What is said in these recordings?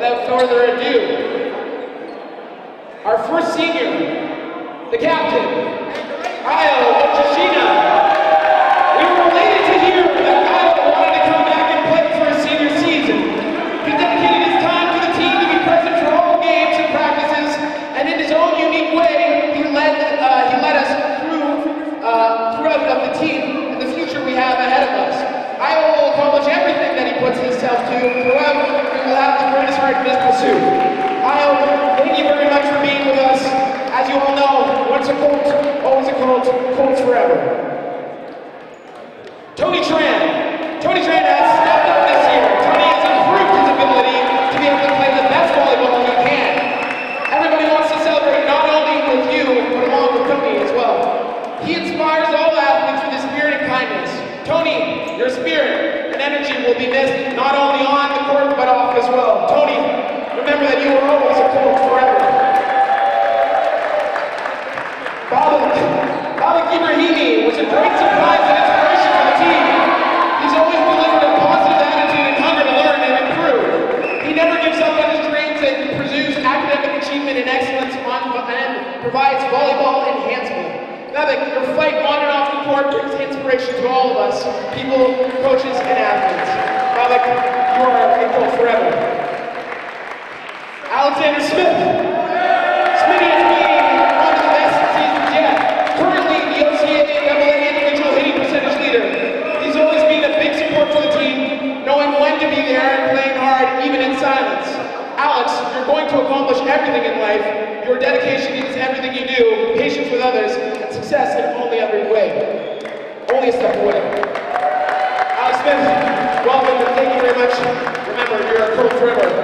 without further ado, our first senior, the captain, Kyle Yoshida. Park, Mizzou. Kyle, thank you very much for being with us. As you all know, once a Colt, always a Colt. Colts forever. Tony Tran. Tony Tran has stepped up this year. Tony has improved his ability to be able to play the best volleyball he can. Everybody wants to celebrate not only with you, but along with Tony as well. He inspires all athletes with his spirit and kindness. Tony, your spirit and energy will be missed not only that you are always a pillar forever. Babak, Babak Ibrahimi was a great surprise and inspiration for the team. He's always delivered a positive attitude and hunger to learn and improve. He never gives up on his dreams and pursues academic achievement and excellence on, and provides volleyball enhancement. Babak, your fight on and off the court brings inspiration to all of us, people, coaches, and athletes. Babak, you are a our forever. Alex Smith. Smitty is being of best seasons yet. Currently the OCAA individual hitting percentage leader. He's always been a big support for the team, knowing when to be there and playing hard, even in silence. Alex, you're going to accomplish everything in life. Your dedication is everything you do, patience with others, and success in only every way. Only a step away. Alex Smith, welcome and thank you very much. Remember, you're a pro forever.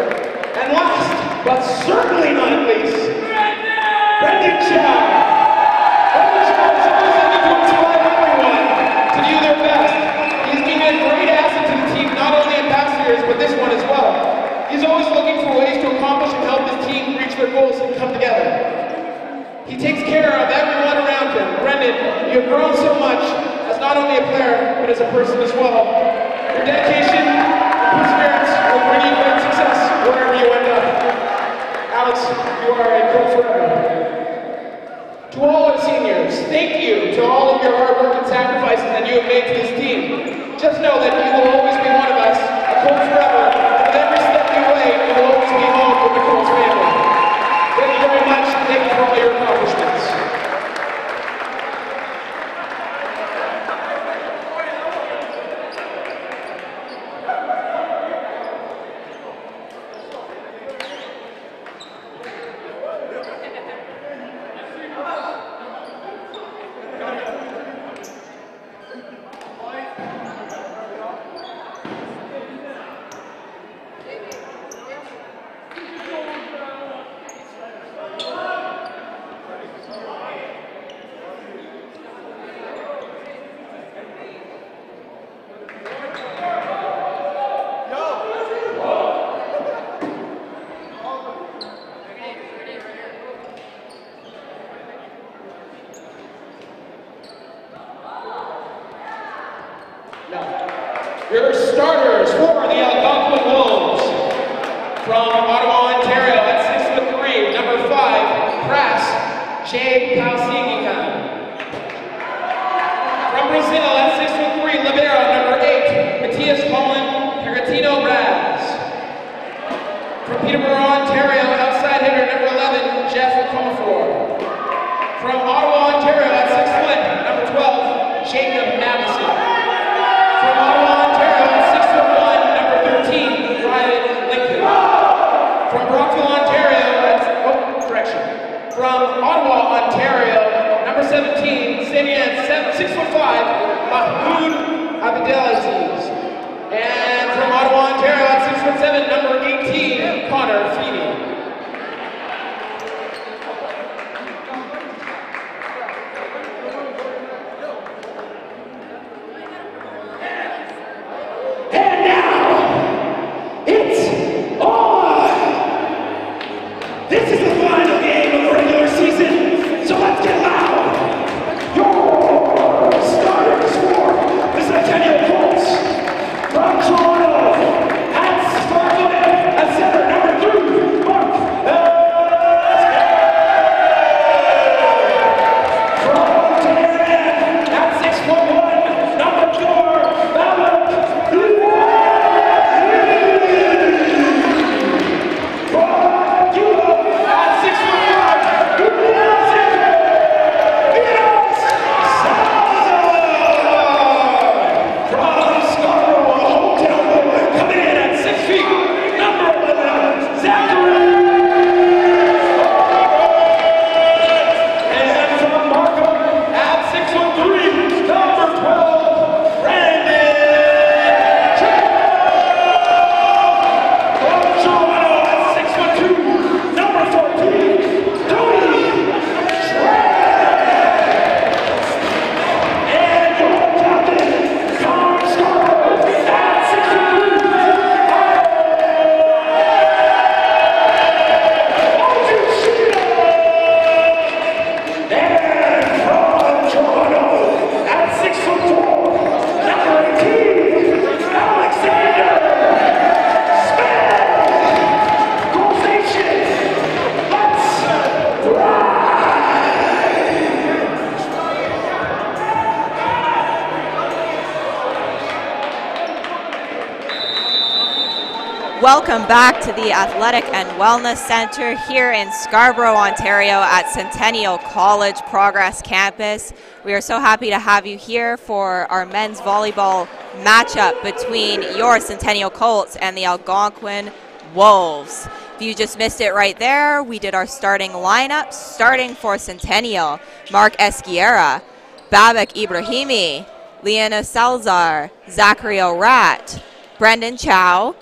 Welcome back to the Athletic and Wellness Center here in Scarborough, Ontario at Centennial College Progress Campus. We are so happy to have you here for our men's volleyball matchup between your Centennial Colts and the Algonquin Wolves. If you just missed it right there, we did our starting lineup. Starting for Centennial, Mark Esquiera, Babak Ibrahimi, Leona Salazar, Zachary O'Rat, Brendan Chow,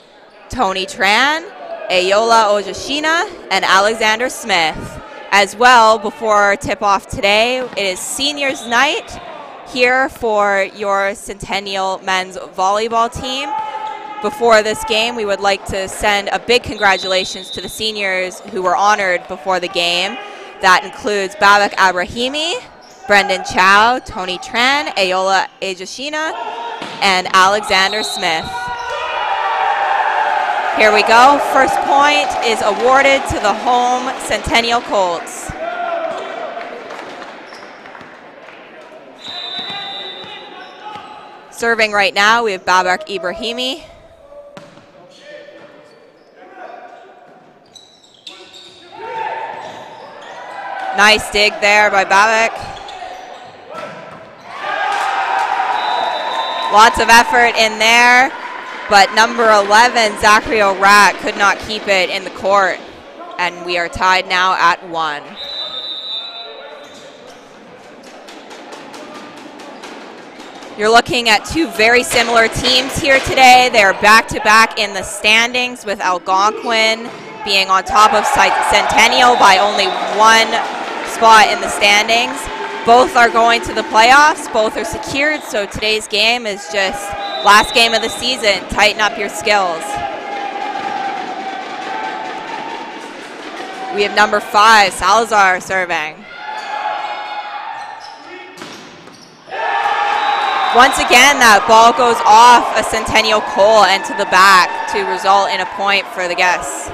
Tony Tran, Ayola Ojashina, and Alexander Smith. As well, before tip off today, it is seniors night here for your Centennial men's volleyball team. Before this game, we would like to send a big congratulations to the seniors who were honored before the game. That includes Babak Ibrahimi, Brendan Chow, Tony Tran, Ayola Ojashina, and Alexander Smith. Here we go. First point is awarded to the home Centennial Colts. Serving right now, we have Babak Ibrahimi. Nice dig there by Babak. Lots of effort in there, but number 11, Zachary O'Rat, could not keep it in the court. And we are tied now at one. You're looking at two very similar teams here today. They are back to back in the standings with Algonquin being on top of Centennial by only one spot in the standings. Both are going to the playoffs, both are secured, so today's game is just last game of the season. Tighten up your skills. We have number five, Salazar, serving. Once again, that ball goes off a Centennial Colt and to the back to result in a point for the guests.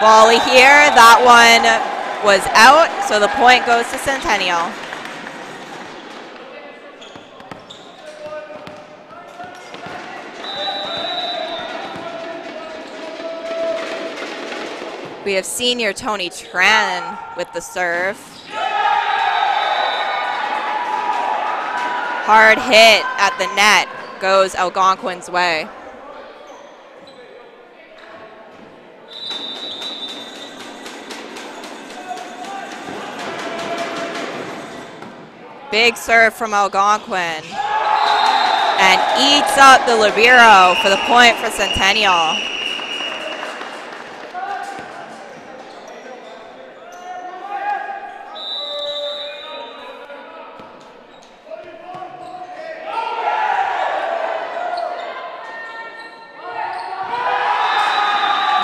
Volley here, that one was out, so the point goes to Centennial. We have senior Tony Tran with the serve. Hard hit at the net goes Algonquin's way. Big serve from Algonquin. And eats up the Libero for the point for Centennial.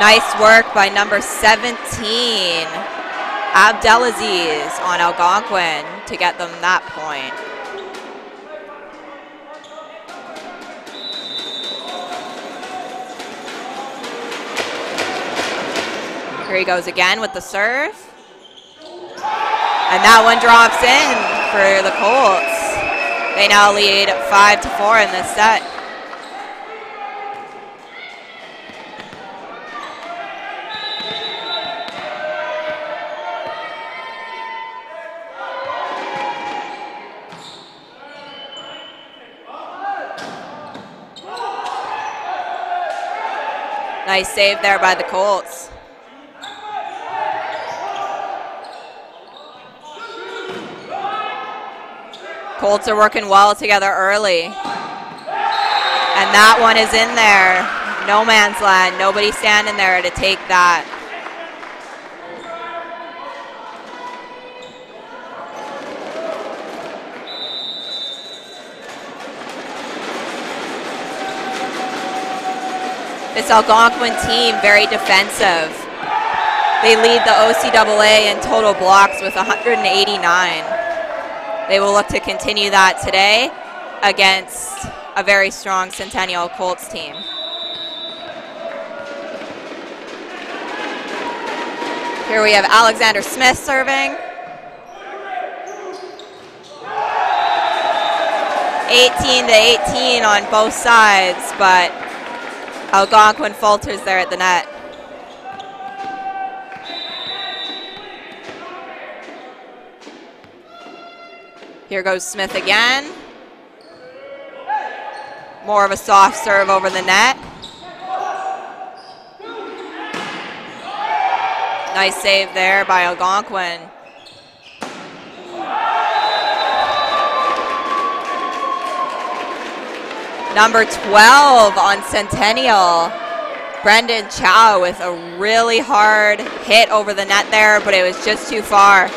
Nice work by number 17, Abdelaziz on Algonquin to get them that point. Here he goes again with the serve. And that one drops in for the Colts. They now lead 5 to 4 in this set. Nice save there by the Colts. Colts are working well together early. And that one is in there. No man's land. Nobody standing there to take that. This Algonquin team, very defensive. They lead the OCAA in total blocks with 189. They will look to continue that today against a very strong Centennial Colts team. Here we have Alexander Smith serving. 18 to 18 on both sides, but Algonquin falters there at the net. Here goes Smith again. More of a soft serve over the net. Nice save there by Algonquin. Number 12 on Centennial. Brendan Chow with a really hard hit over the net there, but it was just too far.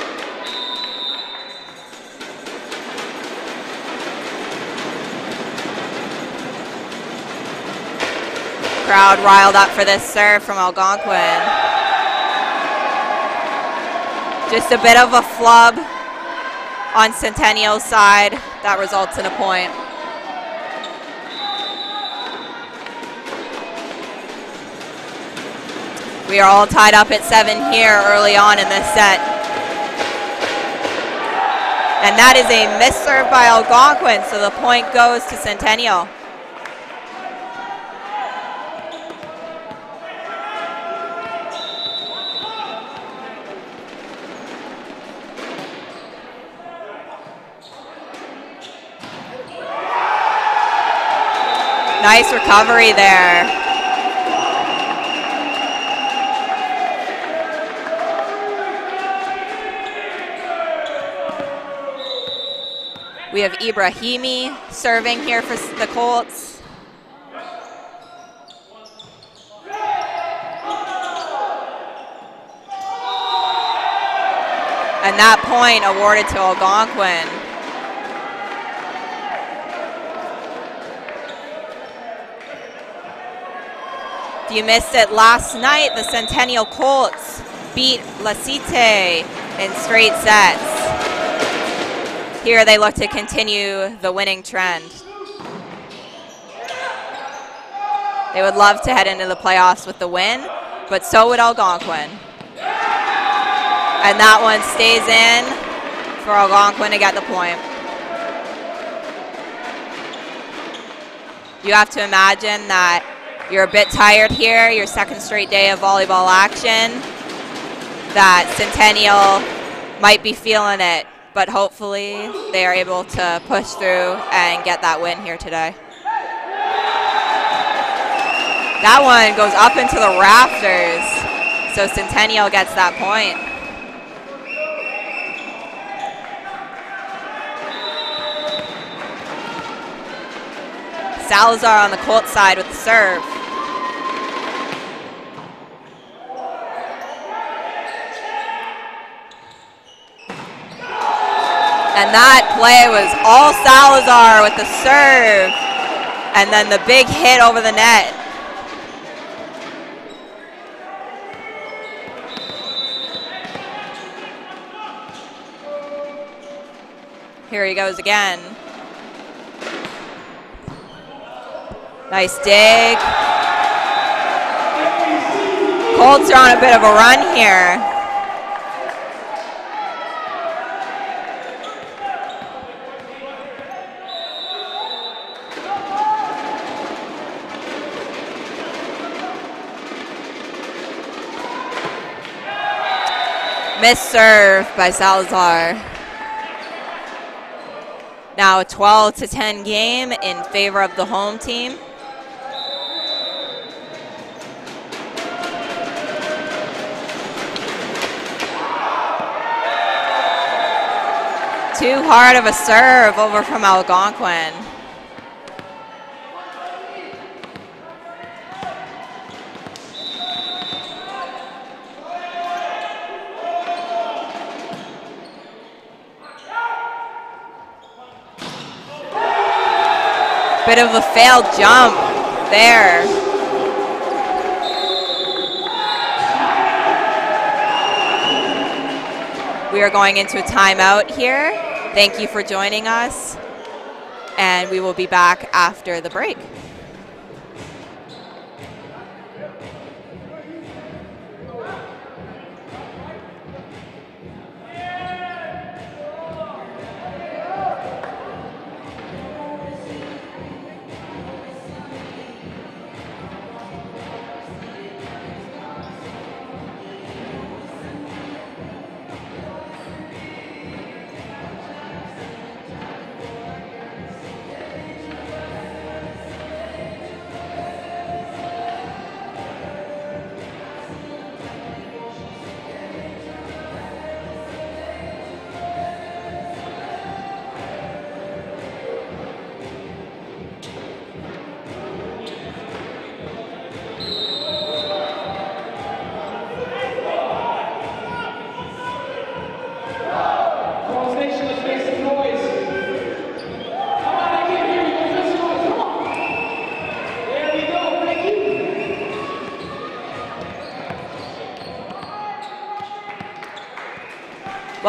Crowd riled up for this serve from Algonquin. Just a bit of a flub on Centennial's side. That results in a point. We are all tied up at seven here early on in this set. And that is a miss serve by Algonquin, so the point goes to Centennial. Nice recovery there. We have Ibrahimi serving here for the Colts. And that point awarded to Algonquin. If you missed it last night, the Centennial Colts beat La Cite in straight sets. Here they look to continue the winning trend. They would love to head into the playoffs with the win, but so would Algonquin. And that one stays in for Algonquin to get the point. You have to imagine that you're a bit tired here, your second straight day of volleyball action, that Centennial might be feeling it, but hopefully they are able to push through and get that win here today. That one goes up into the rafters, so Centennial gets that point. Salazar on the Colt side with the serve. And that play was all Salazar with the serve. And then the big hit over the net. Here he goes again. Nice dig. Colts are on a bit of a run here. Miss serve by Salazar. Now a 12 to 10 game in favor of the home team. Too hard of a serve over from Algonquin. Bit of a failed jump there. We are going into a timeout here. Thank you for joining us, and we will be back after the break.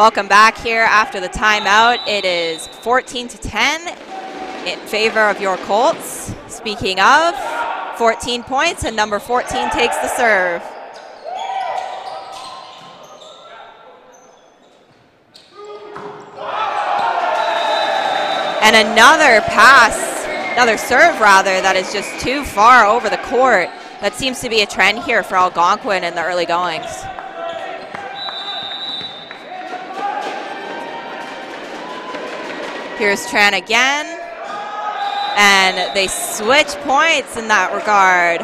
Welcome back here after the timeout. It is 14 to 10 in favor of your Colts. Speaking of, 14 points, and number 14 takes the serve. And another pass, another serve rather, that is just too far over the court. That seems to be a trend here for Algonquin in the early goings. Here's Tran again. And they switch points in that regard.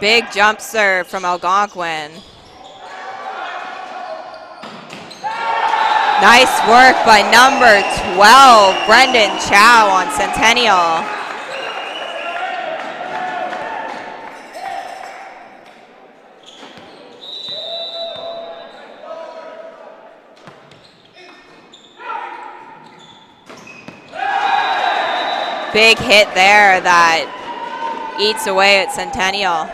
Big jump serve from Algonquin. Nice work by number 12, Brendan Chow on Centennial. Big hit there that eats away at Centennial.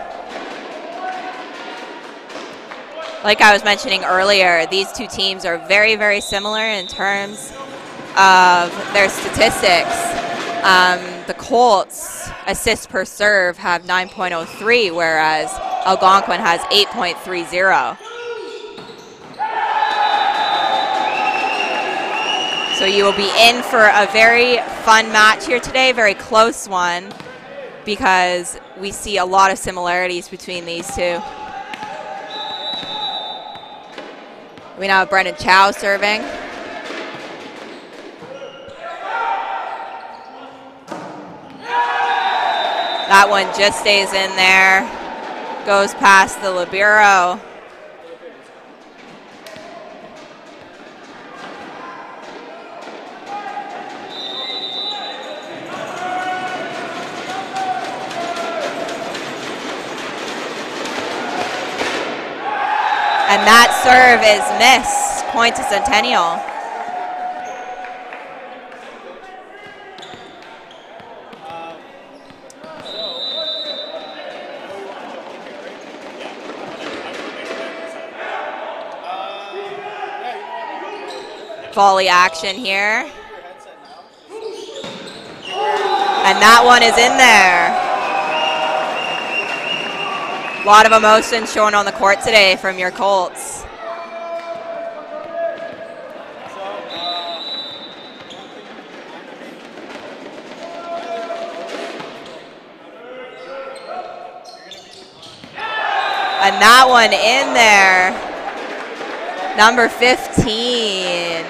Like I was mentioning earlier, these two teams are very, very similar in terms of their statistics, um, the Colts assists per serve have 9.03, whereas Algonquin has 8.30. So you will be in for a very fun match here today, very close one, because we see a lot of similarities between these two. We now have Brendan Chow serving. That one just stays in there, goes past the Libero. And that serve is missed. Point to Centennial. Volley action here. And that one is in there. A lot of emotion shown on the court today from your Colts. And that one in there. Number 15.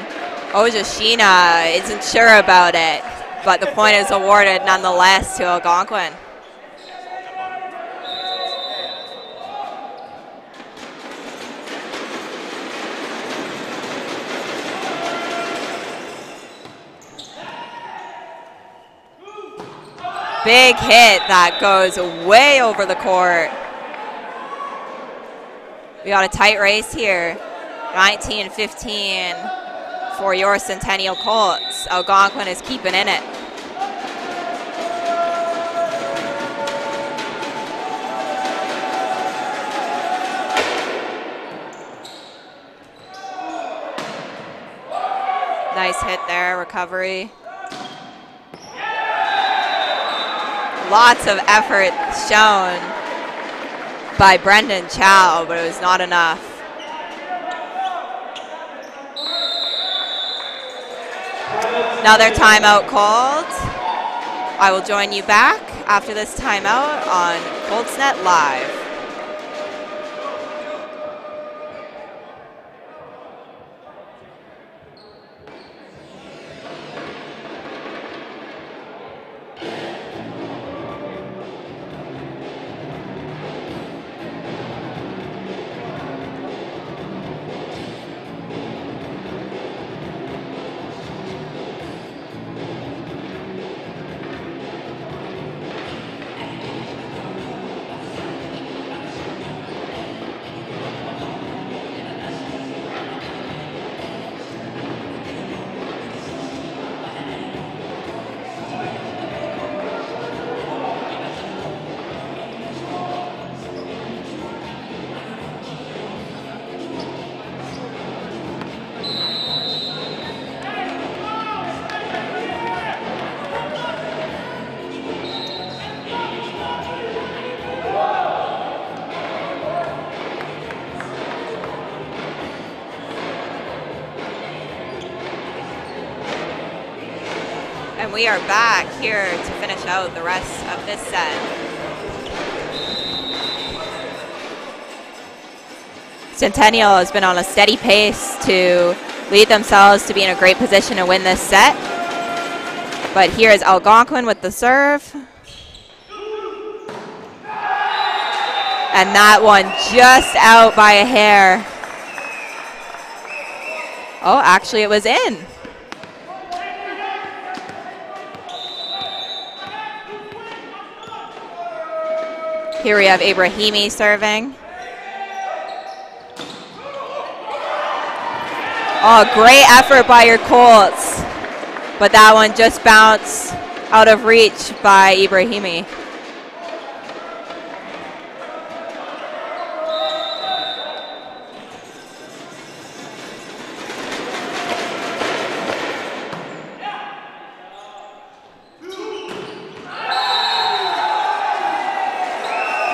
Ojashina isn't sure about it, but the point is awarded nonetheless to Algonquin. Big hit that goes way over the court. We got a tight race here. 19-15 for your Centennial Colts. Algonquin is keeping in it. Nice hit there, recovery. Lots of effort shown by Brendan Chow, but it was not enough. Another timeout called. I will join you back after this timeout on Coltsnet Live. We are back here to finish out the rest of this set. Centennial has been on a steady pace to lead themselves to be in a great position to win this set. But here is Algonquin with the serve. And that one just out by a hair. Oh, actually it was in. Here we have Ibrahimi serving. Oh, great effort by your Colts. But that one just bounced out of reach by Ibrahimi.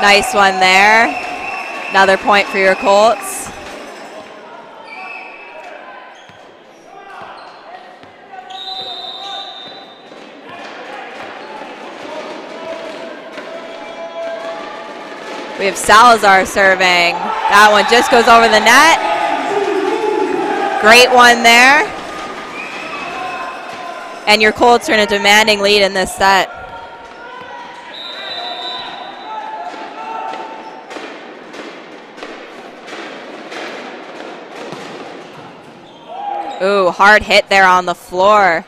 Nice one there. Another point for your Colts. We have Salazar serving. That one just goes over the net. Great one there. And your Colts are in a demanding lead in this set. Ooh, hard hit there on the floor.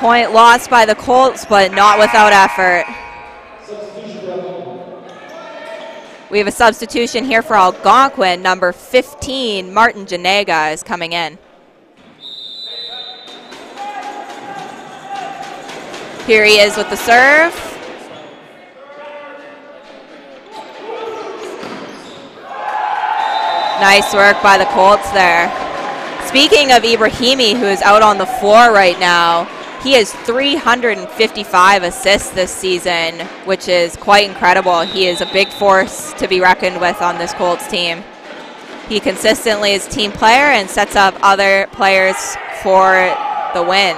Point lost by the Colts, but not without effort. We have a substitution here for Algonquin. Number 15, Martin Janega, is coming in. Here he is with the serve. Nice work by the Colts there. Speaking of Ibrahimi, who is out on the floor right now, he has 355 assists this season, which is quite incredible. He is a big force to be reckoned with on this Colts team. He consistently is team player and sets up other players for the win.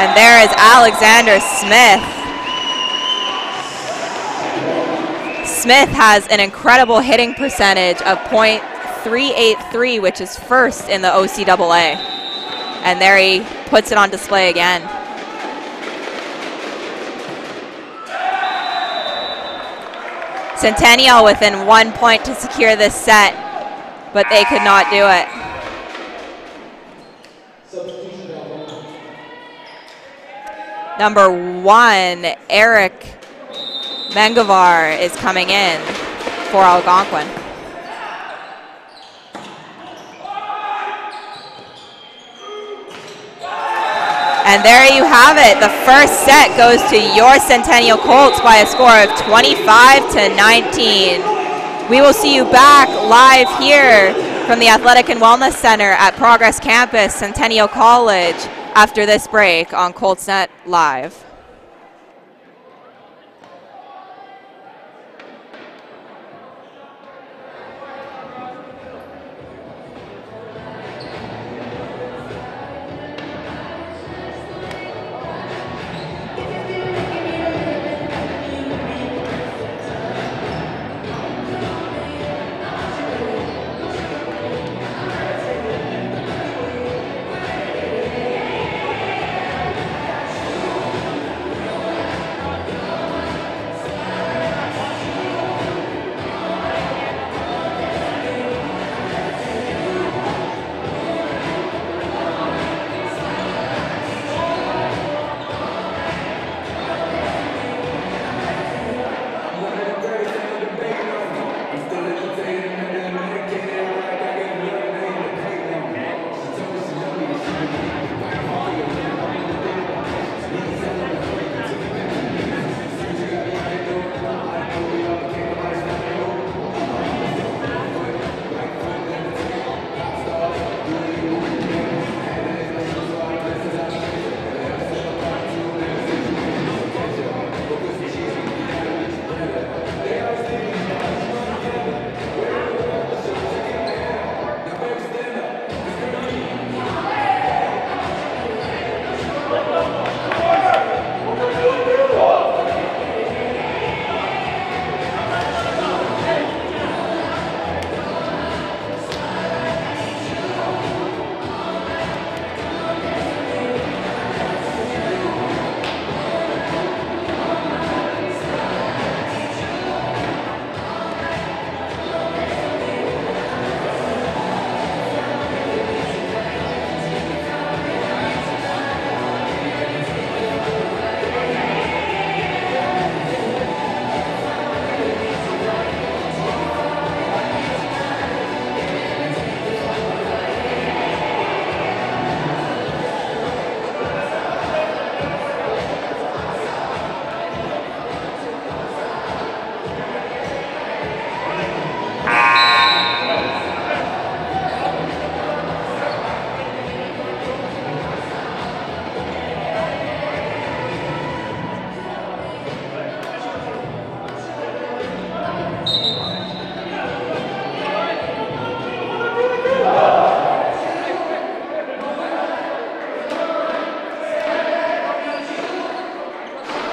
And there is Alexander Smith. Smith has an incredible hitting percentage of .383, which is first in the OCAA. And there he puts it on display again. Centennial within one point to secure this set, but they could not do it. Number one, Eric Mengavar is coming in for Algonquin. And there you have it. The first set goes to your Centennial Colts by a score of 25 to 19. We will see you back live here from the Athletic and Wellness Center at Progress Campus, Centennial College, after this break on ColtsNet Live.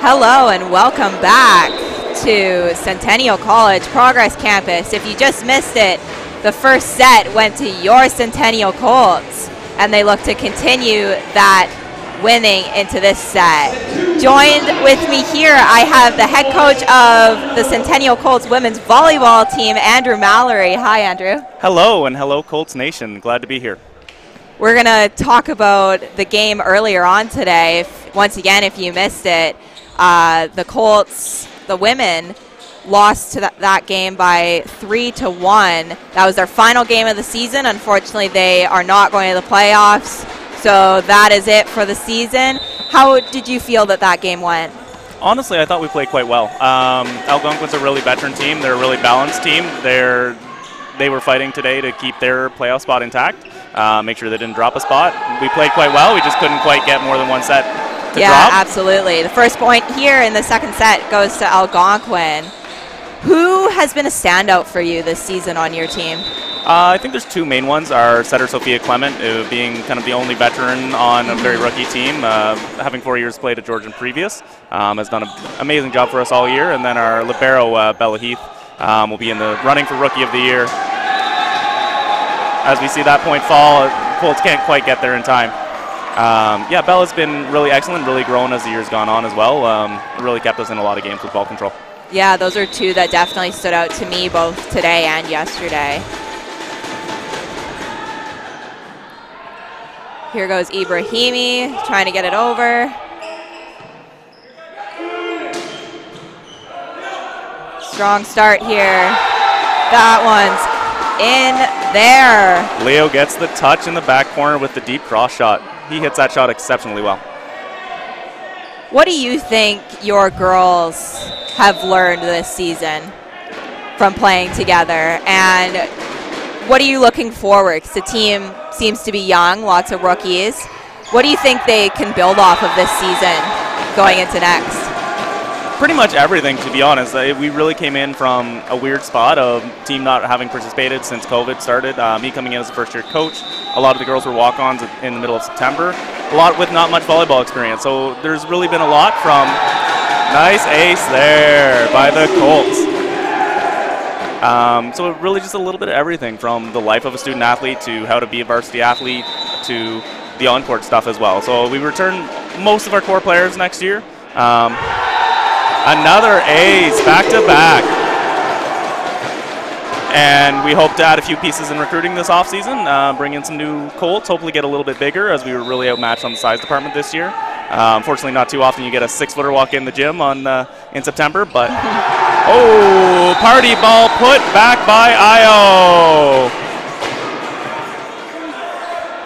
Hello and welcome back to Centennial College Progress Campus. If you just missed it, the first set went to your Centennial Colts, and they look to continue that winning into this set. Joined with me here, I have the head coach of the Centennial Colts women's volleyball team, Andrew Mallory. Hi, Andrew. Hello, and hello, Colts Nation. Glad to be here. We're going to talk about the game earlier on today. If, once again, if you missed it, uh, the Colts, the women, lost to that, that game by three to one. That was their final game of the season. Unfortunately, they are not going to the playoffs. So that is it for the season. How did you feel that that game went? Honestly, I thought we played quite well. Um, Algonquin's a really veteran team. They're a really balanced team. They're they were fighting today to keep their playoff spot intact, uh, make sure they didn't drop a spot. We played quite well. We just couldn't quite get more than one set to yeah, drop. absolutely. The first point here in the second set goes to Algonquin. Who has been a standout for you this season on your team? Uh, I think there's two main ones. Our setter Sophia Clement, uh, being kind of the only veteran on a very rookie team, uh, having four years played at Georgian previous, um, has done an amazing job for us all year. And then our libero uh, Bella Heath um, will be in the running for rookie of the year. As we see that point fall, Colts can't quite get there in time. Um, yeah, Bella's been really excellent, really grown as the year's gone on as well. Um, really kept us in a lot of games with ball control. Yeah, those are two that definitely stood out to me both today and yesterday. Here goes Ibrahimi trying to get it over. Strong start here. That one's in there. Leo gets the touch in the back corner with the deep cross shot. He hits that shot exceptionally well. What do you think your girls have learned this season from playing together? And what are you looking forward? Because the team seems to be young, lots of rookies. What do you think they can build off of this season going into next? Pretty much everything, to be honest. We really came in from a weird spot of team not having participated since COVID started. Uh, me coming in as a first-year coach, a lot of the girls were walk-ons in the middle of September. A lot with not much volleyball experience. So there's really been a lot from nice ace there by the Colts. Um, so really just a little bit of everything from the life of a student athlete to how to be a varsity athlete to the on-court stuff as well. So we return most of our core players next year. Um, Another ace back to back. And we hope to add a few pieces in recruiting this offseason, uh, bring in some new Colts, hopefully get a little bit bigger as we were really outmatched on the size department this year. Uh, unfortunately, not too often you get a six footer walk in the gym on uh, in September, but oh, party ball put back by Io.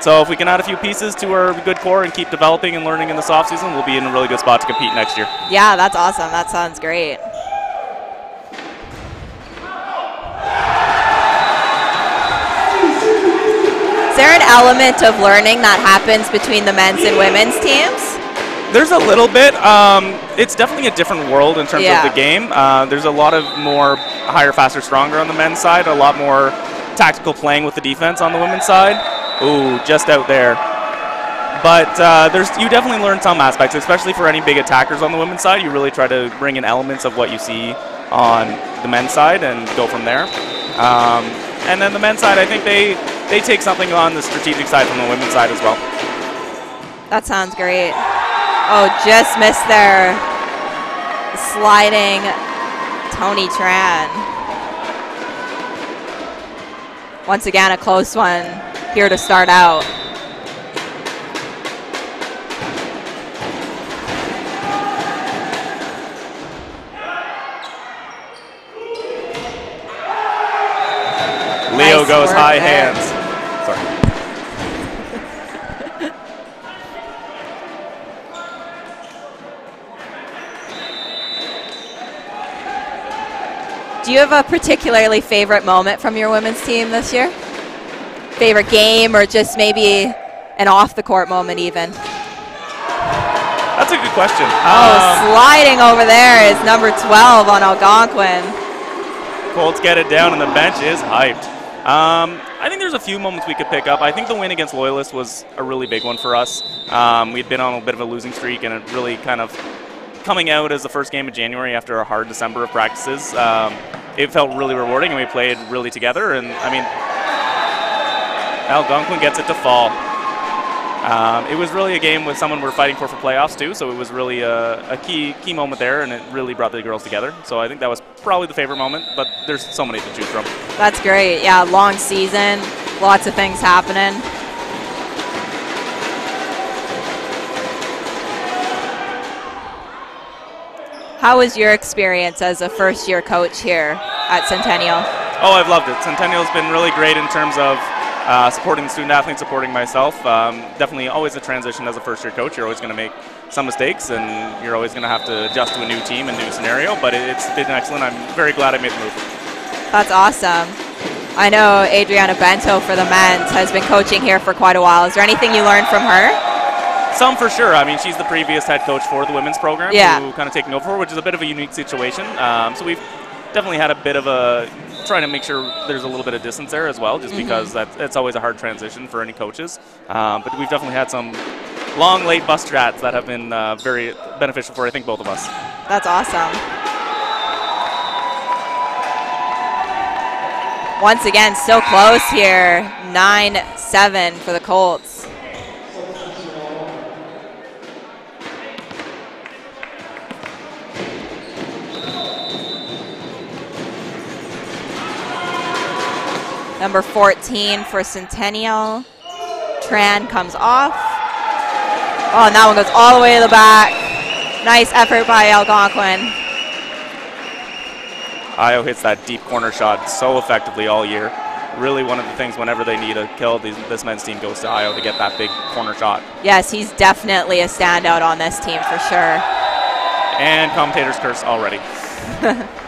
So if we can add a few pieces to our good core and keep developing and learning in this offseason, we'll be in a really good spot to compete next year. Yeah, that's awesome. That sounds great. Is there an element of learning that happens between the men's and women's teams? There's a little bit. Um, it's definitely a different world in terms Yeah. of the game. Uh, there's a lot of more higher, faster, stronger on the men's side. A lot more tactical playing with the defense on the women's side. Ooh, just out there. But uh, there's you definitely learn some aspects, especially for any big attackers on the women's side. You really try to bring in elements of what you see on the men's side and go from there. Um, and then the men's side, I think they they take something on the strategic side from the women's side as well. That sounds great. Oh, just missed there. Sliding Tony Tran. Once again, a close one here to start out. Leo Nice goes high there. hands. Sorry. Do you have a particularly favorite moment from your women's team this year? Favorite game or just maybe an off the court moment even? That's a good question. Oh, Um, sliding over there is number 12 on Algonquin. Colts get it down, and the bench is hyped. Um, I think there's a few moments we could pick up. I think the win against Loyalist was a really big one for us. Um, we'd been on a bit of a losing streak, and it really kind of coming out as the first game of January after a hard December of practices, um, it felt really rewarding, and we played really together. And I mean, Algonquin gets it to fall. Um, it was really a game with someone we're fighting for for playoffs too, so it was really a, a, key key moment there, and it really brought the girls together. So I think that was probably the favorite moment, but there's so many to choose from. That's great. Yeah, long season, lots of things happening. How was your experience as a first year coach here at Centennial? Oh, I've loved it. Centennial's been really great in terms of uh, supporting the student athletes, supporting myself. Um, definitely always a transition as a first year coach. You're always going to make some mistakes and you're always going to have to adjust to a new team and new scenario, but it's been excellent. I'm very glad I made the move. That's awesome. I know Adriana Bento for the men's has been coaching here for quite a while. Is there anything you learned from her? Some for sure. I mean, she's the previous head coach for the women's program, yeah. who kind of taking over, which is a bit of a unique situation. Um, so we've definitely had a bit of a trying to make sure there's a little bit of distance there as well, just mm-hmm. because that's it's always a hard transition for any coaches. Um, but we've definitely had some long, late bus chats that have been uh, very beneficial for I think both of us. That's awesome. Once again, so close here. 9 7 for the Colts. Number 14 for Centennial. Tran comes off. Oh, and that one goes all the way to the back. Nice effort by Algonquin. Io hits that deep corner shot so effectively all year. Really one of the things whenever they need a kill, this men's team goes to Io to get that big corner shot. Yes, he's definitely a standout on this team for sure. And commentator's curse already.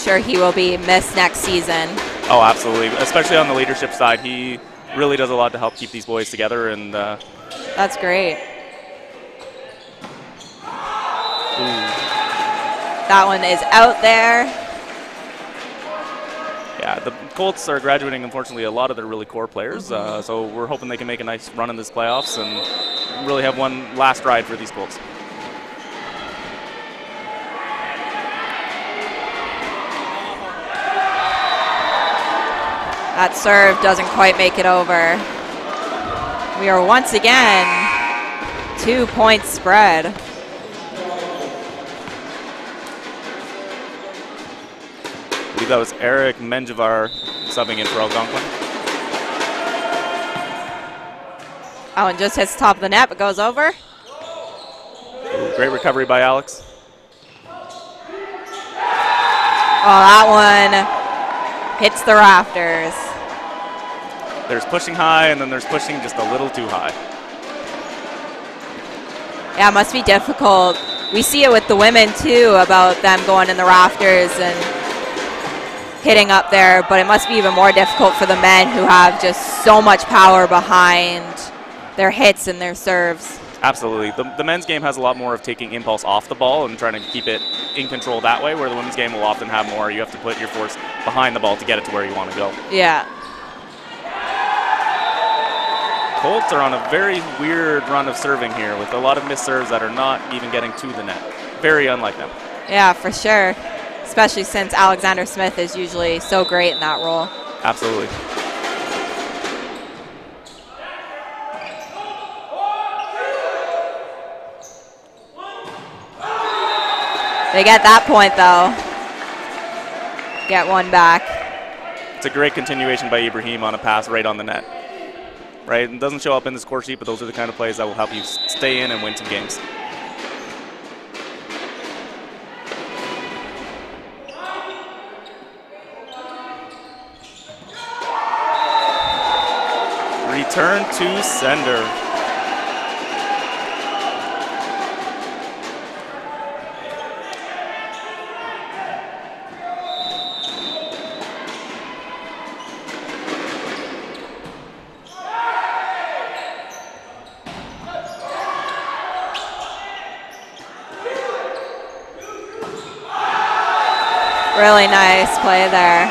sure he will be missed next season. Oh, absolutely. Especially on the leadership side, he really does a lot to help keep these boys together. And uh, that's great. Ooh. That one is out there. Yeah, the Colts are graduating, unfortunately, a lot of their really core players. Mm -hmm. uh, so we're hoping they can make a nice run in this playoffs and really have one last ride for these Colts. That serve doesn't quite make it over. We are once again two point spread. I believe that was Eric Menjivar subbing in for Algonquin. Oh, and just hits top of the net, but goes over. Ooh, great recovery by Alex. Oh, that one hits the rafters. There's pushing high, and then there's pushing just a little too high. Yeah, it must be difficult. We see it with the women, too, about them going in the rafters and hitting up there, but it must be even more difficult for the men who have just so much power behind their hits and their serves. Absolutely. The, the men's game has a lot more of taking impulse off the ball and trying to keep it in control that way, where the women's game will often have more. You have to put your force behind the ball to get it to where you want to go. Yeah. Colts are on a very weird run of serving here with a lot of missed serves that are not even getting to the net. Very unlike them. Yeah, for sure. Especially since Alexander Smith is usually so great in that role. Absolutely. They get that point, though. Get one back. It's a great continuation by Ibrahim on a pass right on the net. Right? It doesn't show up in the score sheet, but those are the kind of plays that will help you stay in and win some games. Return to sender. Really nice play there.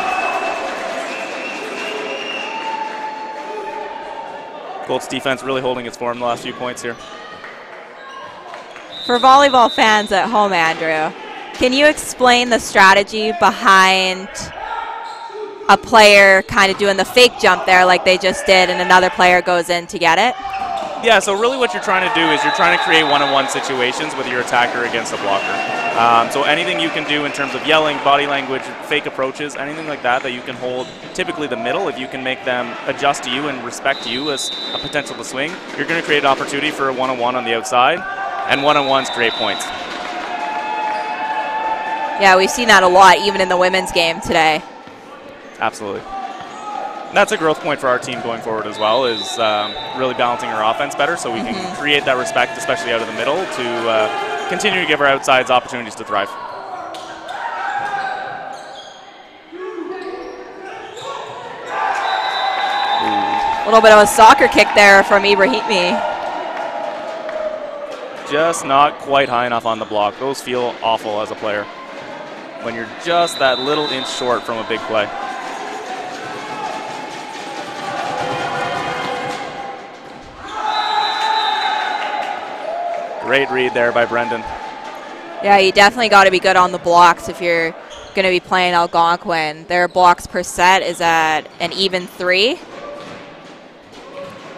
Colts defense really holding its form the last few points here. For volleyball fans at home, Andrew, can you explain the strategy behind a player kind of doing the fake jump there like they just did and another player goes in to get it? Yeah, so really what you're trying to do is you're trying to create one-on-one situations with your attacker against a blocker. Um, so anything you can do in terms of yelling, body language, fake approaches, anything like that that you can hold typically the middle, if you can make them adjust to you and respect you as a potential to swing, you're going to create an opportunity for a one-on-one on the outside, and one-on-ones create points. Yeah, we've seen that a lot even in the women's game today. Absolutely that's a growth point for our team going forward as well. Is um, really balancing our offense better, so we can mm -hmm. create that respect, especially out of the middle, to uh, continue to give our outsides opportunities to thrive. A little bit of a soccer kick there from Ibrahimi. Just not quite high enough on the block. Those feel awful as a player when you're just that little inch short from a big play. Great read there by Brendan. Yeah, you definitely got to be good on the blocks if you're going to be playing Algonquin. Their blocks per set is at an even three,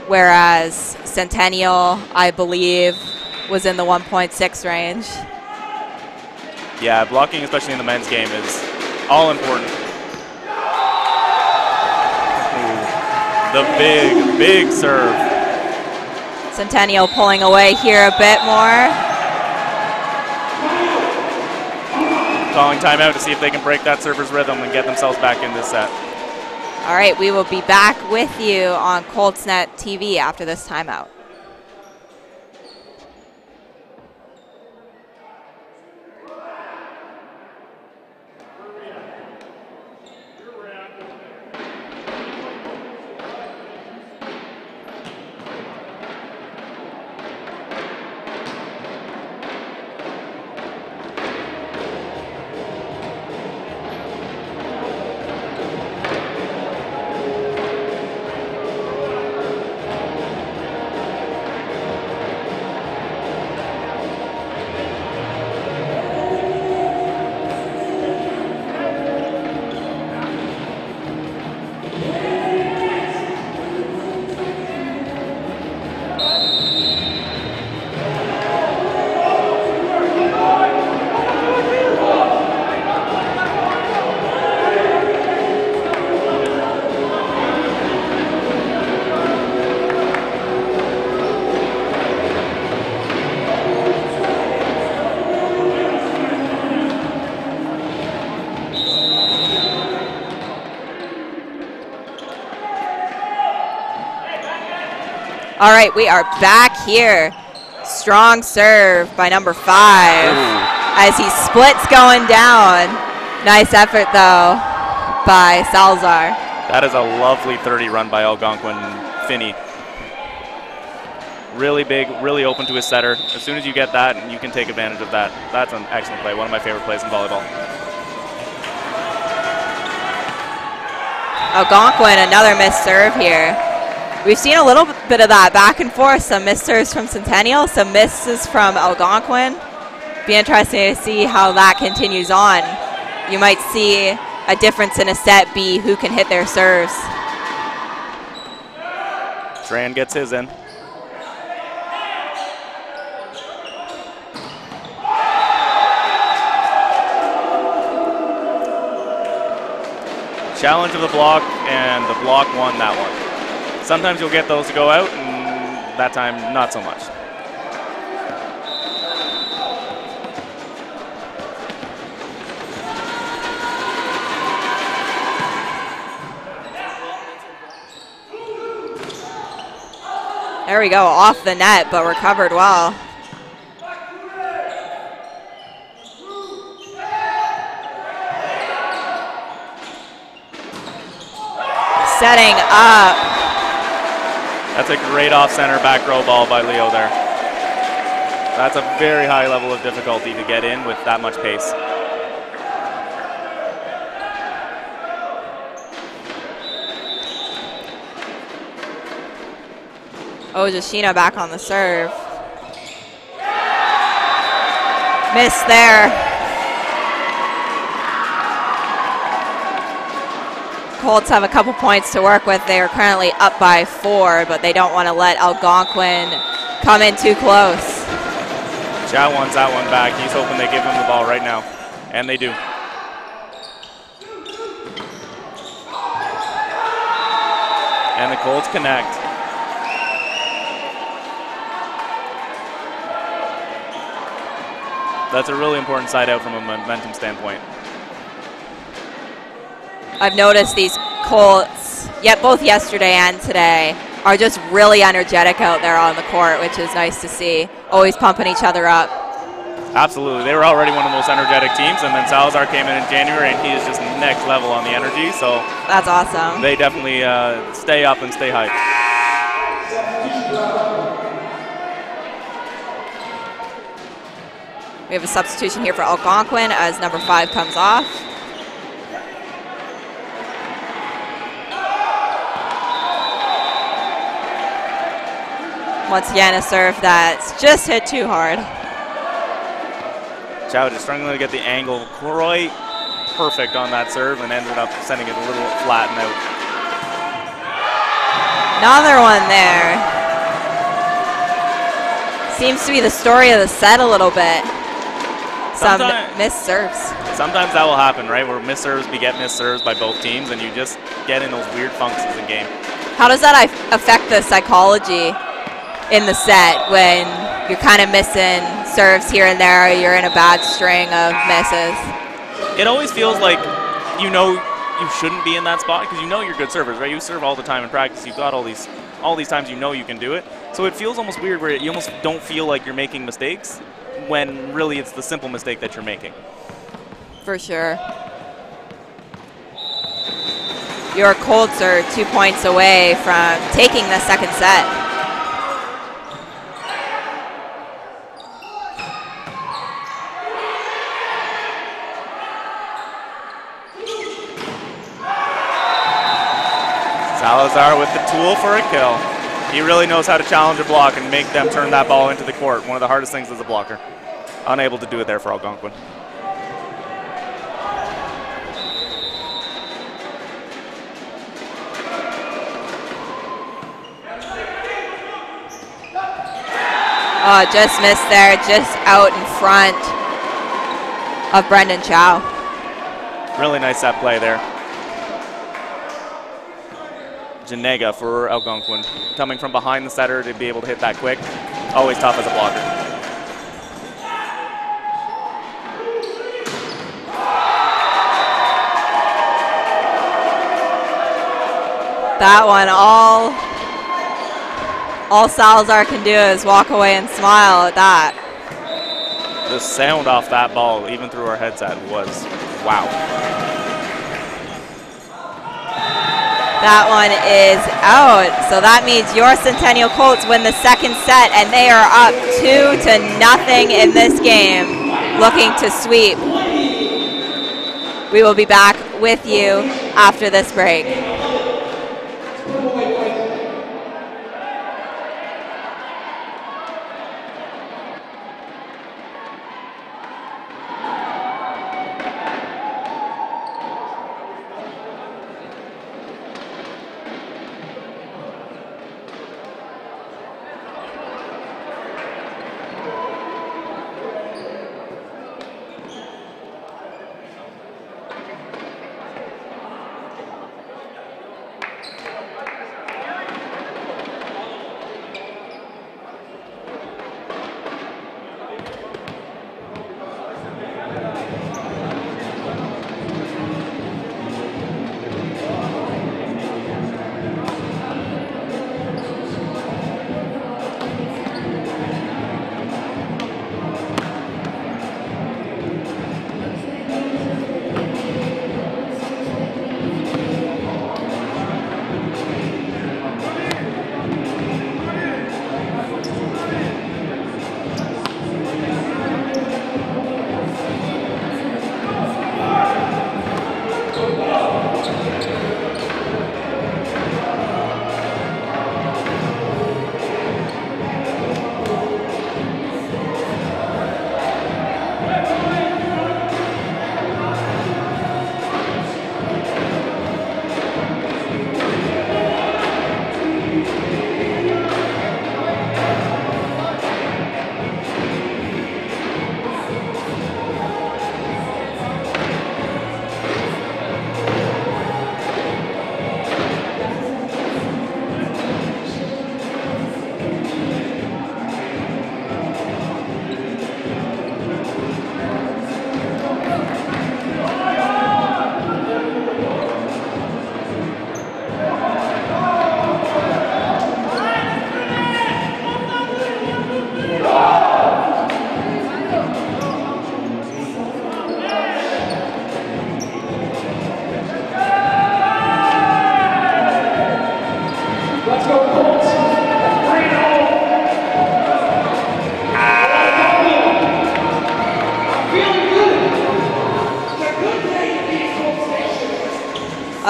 whereas Centennial, I believe, was in the 1.6 range. Yeah, blocking, especially in the men's game, is all important. The big, big serve Centennial pulling away here a bit more. Calling timeout to see if they can break that server's rhythm and get themselves back in this set. All right, we will be back with you on Coltsnet TV after this timeout. All right, we are back here. Strong serve by number five Ooh. as he splits going down. Nice effort, though, by Salazar. That is a lovely 30 run by Algonquin Finney. Really big, really open to his setter. As soon as you get that, you can take advantage of that. That's an excellent play. One of my favorite plays in volleyball. Algonquin, another missed serve here. We've seen a little bit of that back and forth. Some misters from Centennial, some misses from Algonquin. Be interesting to see how that continues on. You might see a difference in a set B who can hit their serves. Tran gets his in. Challenge of the block, and the block won that one. Sometimes you'll get those to go out, and that time, not so much. There we go, off the net, but recovered well. Setting up that's a great off-center back row ball by Leo there. That's a very high level of difficulty to get in with that much pace. Oh, Jashina back on the serve. Miss there. Colts have a couple points to work with. They are currently up by four, but they don't want to let Algonquin come in too close. Chow wants that one back. He's hoping they give him the ball right now. And they do. And the Colts connect. That's a really important side out from a momentum standpoint. I've noticed these Colts, yet both yesterday and today, are just really energetic out there on the court, which is nice to see. Always pumping each other up. Absolutely. They were already one of the most energetic teams, and then Salazar came in in January, and he is just next level on the energy. So that's awesome. They definitely uh, stay up and stay hyped. We have a substitution here for Algonquin as number five comes off. Once again, a serve that's just hit too hard. Chow just struggling to get the angle quite perfect on that serve and ended up sending it a little flat and out. Another one there. Seems to be the story of the set a little bit. Some missed serves. Sometimes that will happen, right? Where missed serves beget missed serves by both teams, and you just get in those weird functions in game. How does that affect the psychology in the set when you're kind of missing serves here and there, you're in a bad string of misses. It always feels like you know you shouldn't be in that spot because you know you're good servers, right? You serve all the time in practice. You've got all these all these times you know you can do it. So it feels almost weird where you almost don't feel like you're making mistakes when really it's the simple mistake that you're making. For sure. Your Colts are two points away from taking the second set. Salazar with the tool for a kill. He really knows how to challenge a block and make them turn that ball into the court. One of the hardest things as a blocker. Unable to do it there for Algonquin. Oh, just missed there, just out in front of Brendan Chow. Really nice set play there. Janega for Algonquin. Coming from behind the setter to be able to hit that quick. Always tough as a blocker. That one, all, all Salazar can do is walk away and smile at that. The sound off that ball, even through our headset, was wow. That one is out. So that means your Centennial Colts win the second set, and they are up two to nothing in this game, looking to sweep. We will be back with you after this break.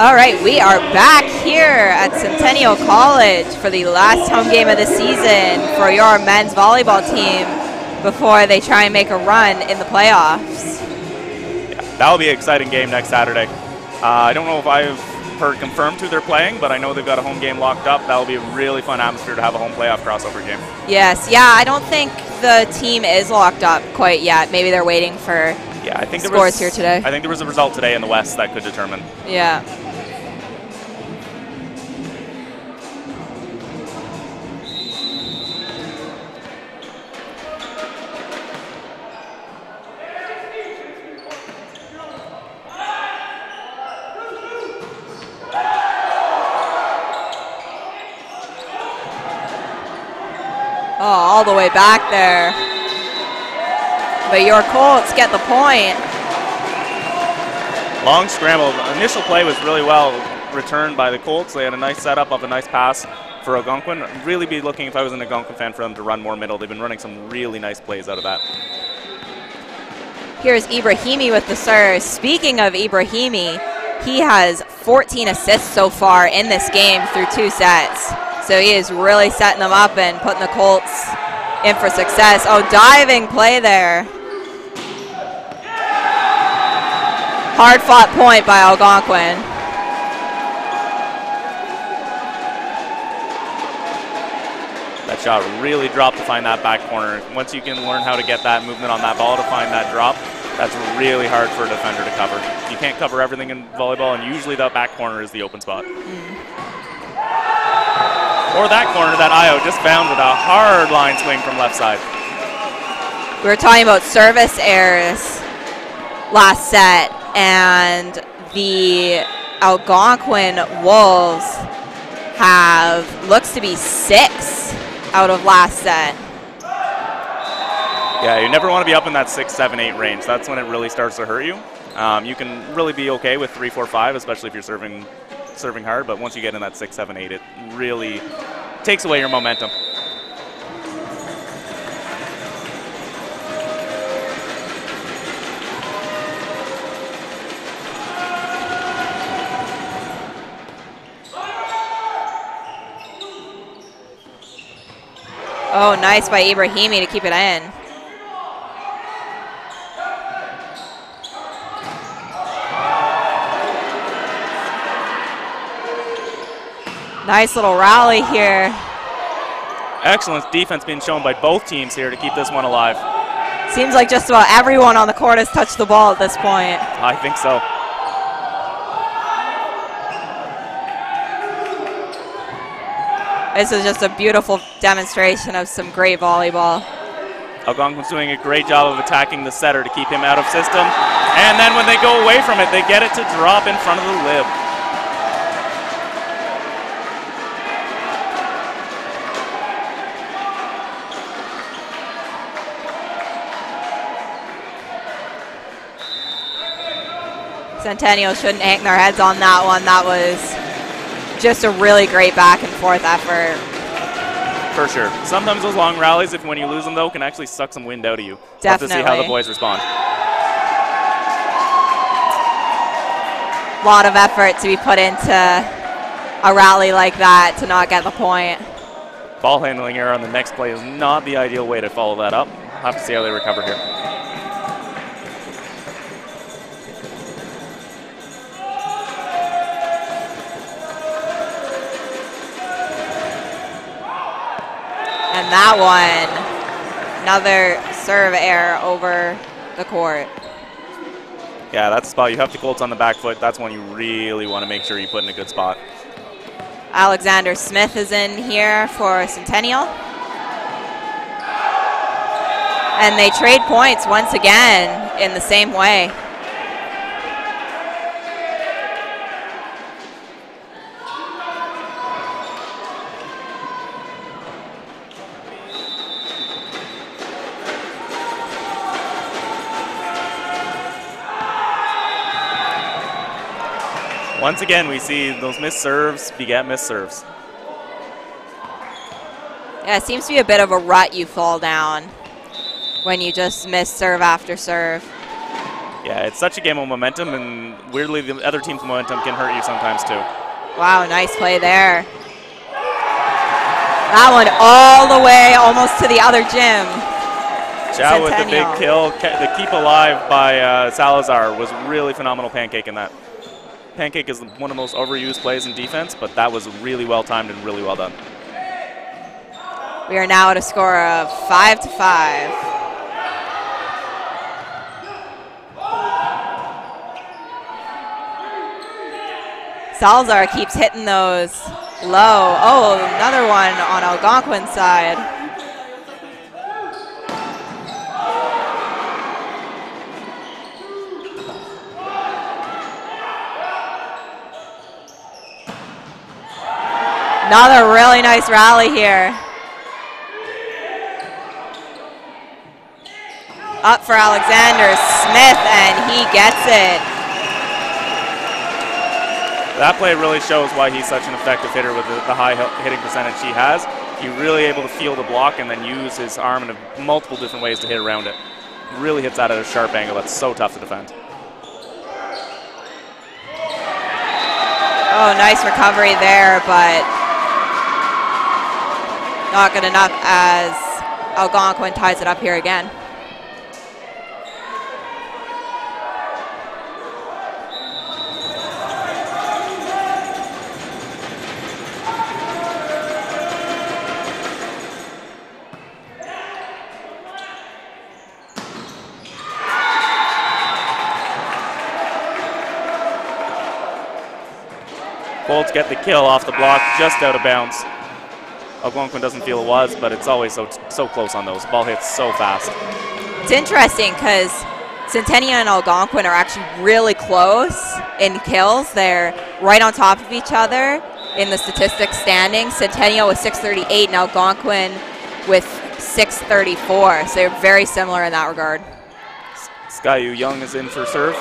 All right, we are back here at Centennial College for the last home game of the season for your men's volleyball team before they try and make a run in the playoffs. Yeah, that'll be an exciting game next Saturday. Uh, I don't know if I've heard confirmed who they're playing, but I know they've got a home game locked up. That'll be a really fun atmosphere to have a home playoff crossover game. Yes, yeah, I don't think the team is locked up quite yet. Maybe they're waiting for yeah, I think scores was, here today. I think there was a result today in the West that could determine. Yeah. All the way back there. But your Colts get the point. Long scramble. The initial play was really well returned by the Colts. They had a nice setup of a nice pass for Algonquin. I'd really be looking, if I was an Algonquin fan, for them to run more middle. They've been running some really nice plays out of that. Here's Ibrahimi with the serve. Speaking of Ibrahimi, he has 14 assists so far in this game through two sets. So he is really setting them up and putting the Colts in for success. Oh, diving play there. Hard fought point by Algonquin. That shot really dropped to find that back corner. Once you can learn how to get that movement on that ball to find that drop, that's really hard for a defender to cover. You can't cover everything in volleyball, and usually that back corner is the open spot. Mm. Or that corner that Io just found with a hard line swing from left side. We were talking about service errors last set, and the Algonquin Wolves have looks to be six out of last set. Yeah, you never want to be up in that six, seven, eight range. That's when it really starts to hurt you. Um, you can really be okay with three, four, five, especially if you're serving serving hard. But once you get in that six, seven, eight, it really takes away your momentum. Oh, nice by Ibrahimi to keep it in. Nice little rally here. Excellent defense being shown by both teams here to keep this one alive. Seems like just about everyone on the court has touched the ball at this point. I think so. This is just a beautiful demonstration of some great volleyball. Algonquin's doing a great job of attacking the setter to keep him out of system. And then when they go away from it, they get it to drop in front of the lip. Centennial shouldn't hang their heads on that one. That was just a really great back and forth effort. For sure. Sometimes those long rallies, if when you lose them though, can actually suck some wind out of you. Definitely. Love to see how the boys respond. A lot of effort to be put into a rally like that to not get the point. Ball handling error on the next play is not the ideal way to follow that up. Have to see how they recover here. That one, another serve error over the court. Yeah, that's the spot. You have the Colts on the back foot. That's one you really want to make sure you put in a good spot. Alexander Smith is in here for Centennial. And they trade points once again in the same way. Once again, we see those missed serves beget missed serves. Yeah, it seems to be a bit of a rut you fall down when you just miss serve after serve. Yeah, it's such a game of momentum, and weirdly, the other team's momentum can hurt you sometimes too. Wow, nice play there. That one all the way almost to the other gym. Chow with the big kill. The keep alive by uh, Salazar was really phenomenal pancake in that. Pancake is one of the most overused plays in defense, but that was really well timed and really well done. We are now at a score of five to five. Salazar keeps hitting those low. Oh, another one on Algonquin's side. Another really nice rally here. Up for Alexander Smith, and he gets it. That play really shows why he's such an effective hitter with the, the high hitting percentage he has. He's really able to feel the block and then use his arm in a, multiple different ways to hit around it. Really hits that at a sharp angle. That's so tough to defend. Oh, nice recovery there, but not good enough as Algonquin ties it up here again. Colts get the kill off the block, just out of bounds. Algonquin doesn't feel it was, but it's always so so close on those. Ball hits so fast. It's interesting because Centennial and Algonquin are actually really close in kills. They're right on top of each other in the statistics standings. Centennial with 638 and Algonquin with 634. So they're very similar in that regard. Skyu Young is in for serve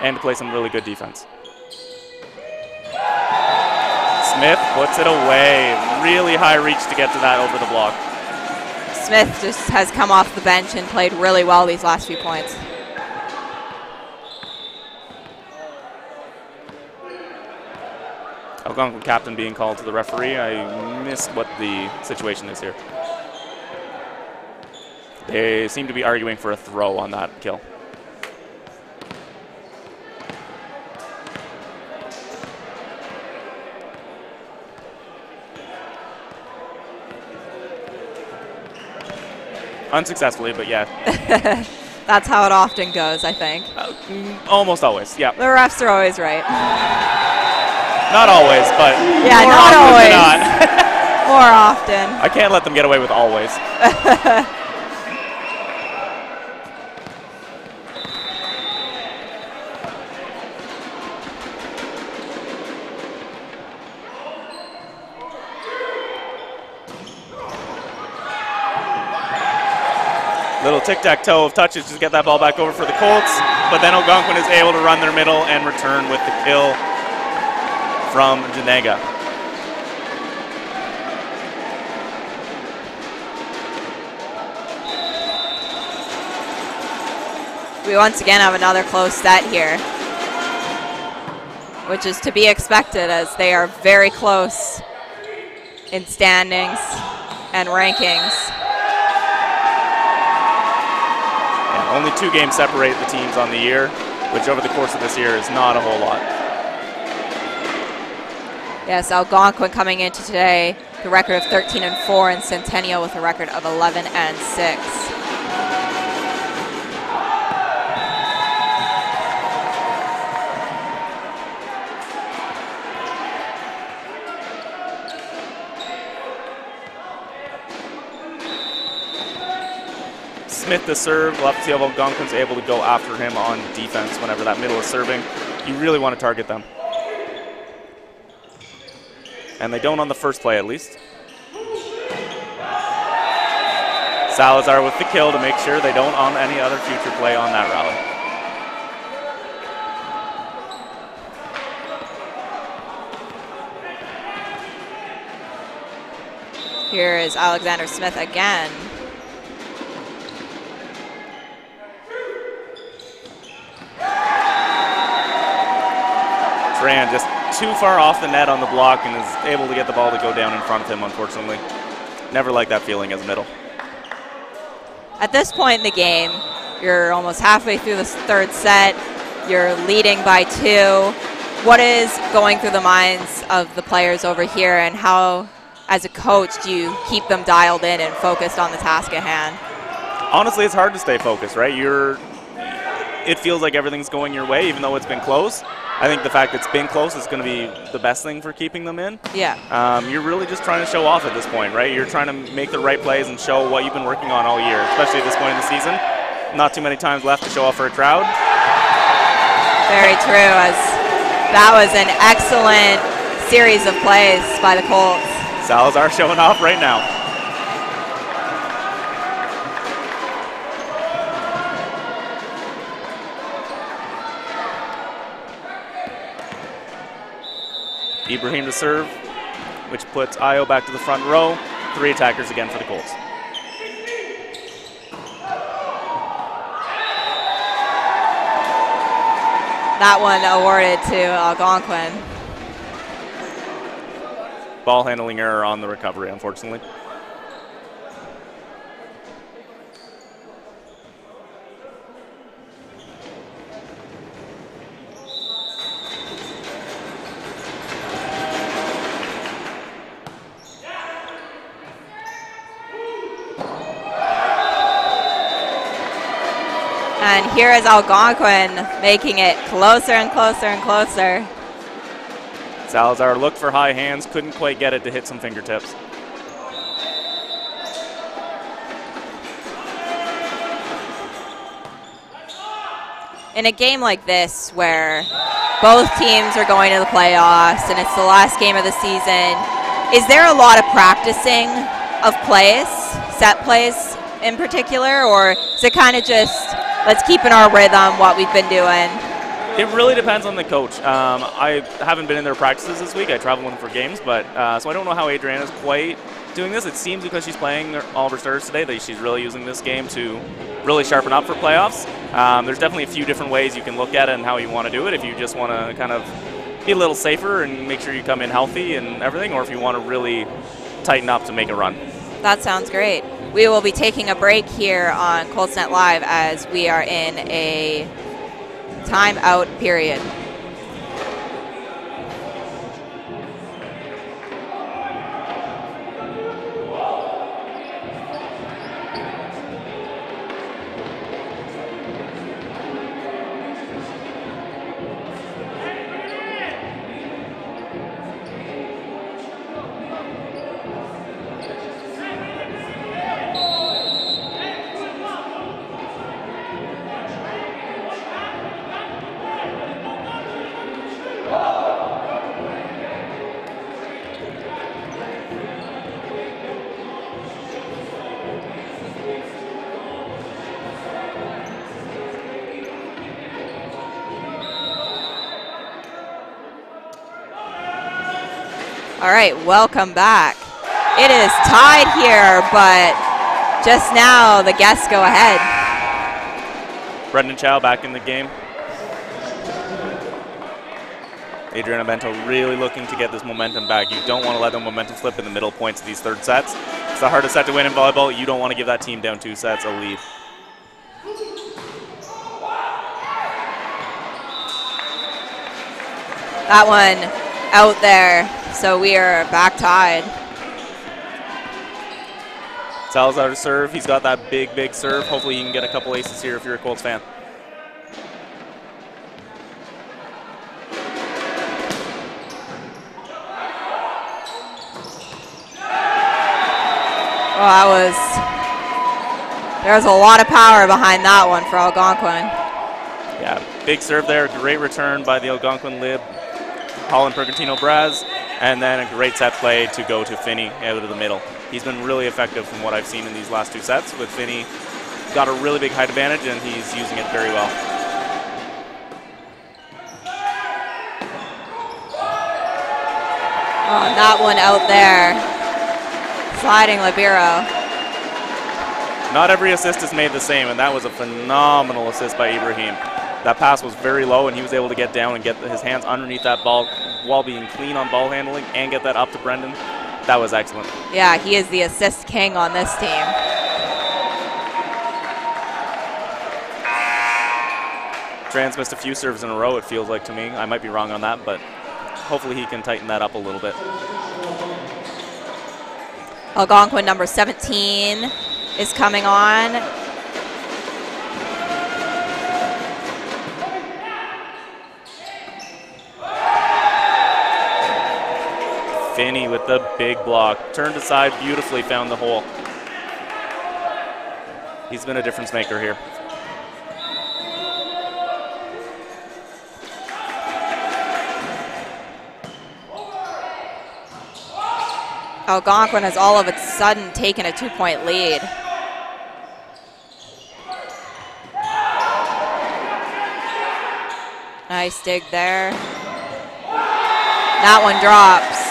and to play some really good defense. Smith puts it away. Really high reach to get to that over the block. Smith just has come off the bench and played really well these last few points. Algonquin captain being called to the referee. I missed what the situation is here. They seem to be arguing for a throw on that kill. Unsuccessfully, but yeah, That's how it often goes, I think. uh, mm, almost always. Yeah, The refs are always right. not always, but Yeah, more not often than always. not. More often. I can't let them get away with always. Little tic-tac-toe of touches to get that ball back over for the Colts, but then Algonquin is able to run their middle and return with the kill from Janega. We once again have another close set here, which is to be expected as they are very close in standings and rankings. Yeah, only two games separate the teams on the year, which over the course of this year is not a whole lot. Yes, Algonquin coming into today, the record of 13 and 4, and Centennial with a record of 11 and 6. Smith the serve. To see how Algonquin's able to go after him on defense whenever that middle is serving. You really want to target them. And they don't on the first play, at least. Salazar with the kill to make sure they don't on any other future play on that rally. Here is Alexander Smith again. Fran just too far off the net on the block and is able to get the ball to go down in front of him, unfortunately. Never like that feeling as middle. At this point in the game, you're almost halfway through the third set. You're leading by two. What is going through the minds of the players over here, and how, as a coach, do you keep them dialed in and focused on the task at hand? Honestly, it's hard to stay focused, right? You're. It feels like everything's going your way, even though it's been close. I think the fact it's been close is going to be the best thing for keeping them in. Yeah. Um, you're really just trying to show off at this point, right? You're trying to make the right plays and show what you've been working on all year, especially at this point in the season. Not too many times left to show off for a crowd. Very true. As that was an excellent series of plays by the Colts. Salazar showing off right now. Ibrahimi to serve, which puts Io back to the front row. Three attackers again for the Colts. That one awarded to Algonquin. Ball handling error on the recovery, unfortunately. And here is Algonquin making it closer and closer and closer. Salazar looked for high hands, couldn't quite get it to hit some fingertips. In a game like this, where both teams are going to the playoffs and it's the last game of the season, is there a lot of practicing of plays, set plays in particular, or is it kind of just let's keep in our rhythm what we've been doing? It really depends on the coach. Um, I haven't been in their practices this week. I with them for games, but uh, so I don't know how Adriana's quite doing this. It seems because she's playing all of her starters today that she's really using this game to really sharpen up for playoffs. Um, there's definitely a few different ways you can look at it and how you want to do it. If you just want to kind of be a little safer and make sure you come in healthy and everything, or if you want to really tighten up to make a run. That sounds great. We will be taking a break here on Coltsnet Live as we are in a timeout period. Right, welcome back. It is tied here, but just now the guests go ahead. Brendan Chow back in the game. Adriana Bento really looking to get this momentum back. You don't want to let the momentum slip in the middle points of these third sets. It's the hardest set to win in volleyball. You don't want to give that team down two sets a lead. That one out there, so we are back tied. Salazar to serve. He's got that big, big serve. Hopefully you can get a couple aces here if you're a Colts fan. Well, that was there was a lot of power behind that one for Algonquin. Yeah, big serve there. Great return by the Algonquin lib, Holland Pergantino Braz, and then a great set play to go to Finney out of the middle. He's been really effective from what I've seen in these last two sets. With Finney, got a really big height advantage, and he's using it very well. Oh, that one out there, sliding Libero. Not every assist is made the same, and that was a phenomenal assist by Ibrahimi. That pass was very low, and he was able to get down and get his hands underneath that ball while being clean on ball handling and get that up to Brendan. That was excellent. Yeah, he is the assist king on this team. Trans missed a few serves in a row, it feels like to me. I might be wrong on that, but hopefully he can tighten that up a little bit. Algonquin number 17 is coming on. Finney with the big block. Turned aside beautifully, found the hole. He's been a difference maker here. Algonquin has all of a sudden taken a two-point lead. Nice dig there. That one drops.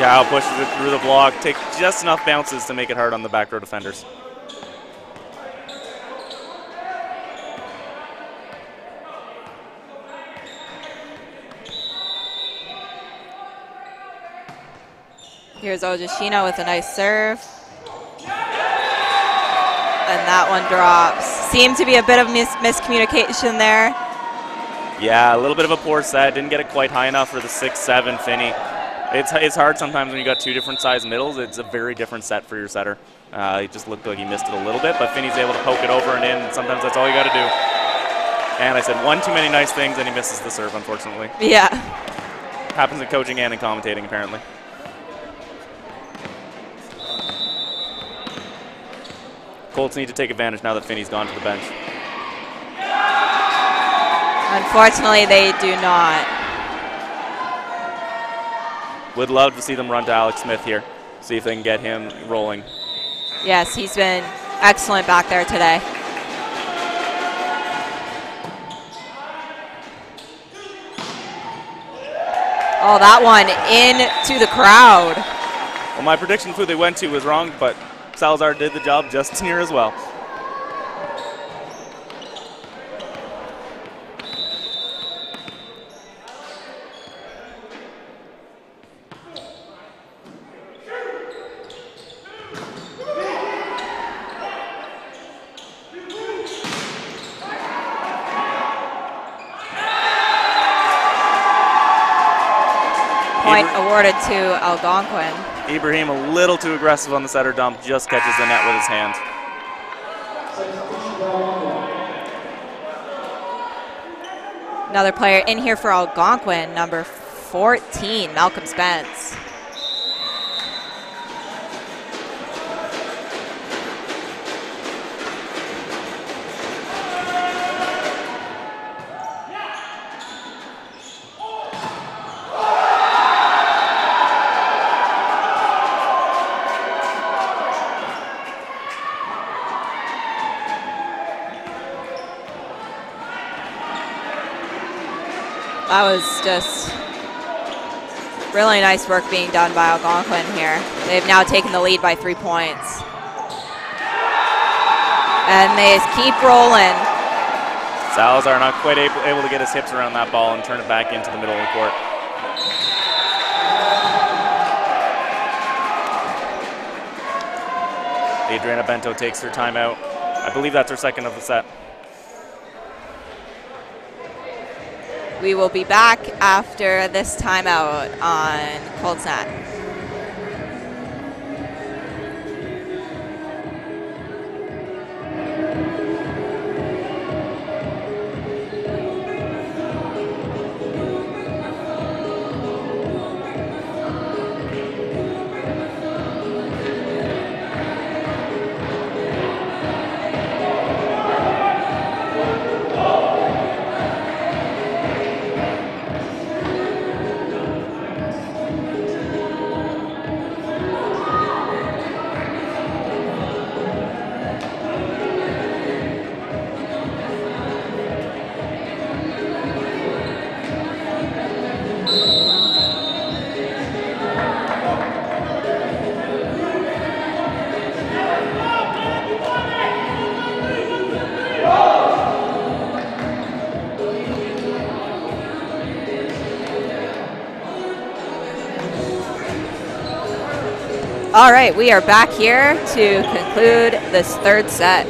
Chow pushes it through the block, take just enough bounces to make it hard on the back row defenders. Here's Ojashina with a nice serve. And that one drops. Seemed to be a bit of mis miscommunication there. Yeah, a little bit of a poor set. Didn't get it quite high enough for the 6-7 Finney. It's, it's hard sometimes when you got two different size middles. It's a very different set for your setter. Uh, it just looked like he missed it a little bit, but Finney's able to poke it over and in. And sometimes that's all you got to do. And I said one too many nice things, and he misses the serve, unfortunately. Yeah. Happens in coaching and in commentating, apparently. Colts need to take advantage now that Finney's gone to the bench. Unfortunately, they do not. Would love to see them run to Alex Smith here, see if they can get him rolling. Yes, he's been excellent back there today. Oh, that one into the crowd. Well, my prediction who they went to was wrong, but Salazar did the job just near as well. Point awarded to Algonquin. Ibrahimi a little too aggressive on the setter dump, just catches the net with his hand. Another player in here for Algonquin, number 14, Malcolm Spence. That was just really nice work being done by Algonquin here. They've now taken the lead by three points. And they keep rolling. Salazar not quite able, able to get his hips around that ball and turn it back into the middle of the court. Adriana Bento takes her timeout. I believe that's her second of the set. We will be back after this timeout on Coltsnet. All right, we are back here to conclude this third set.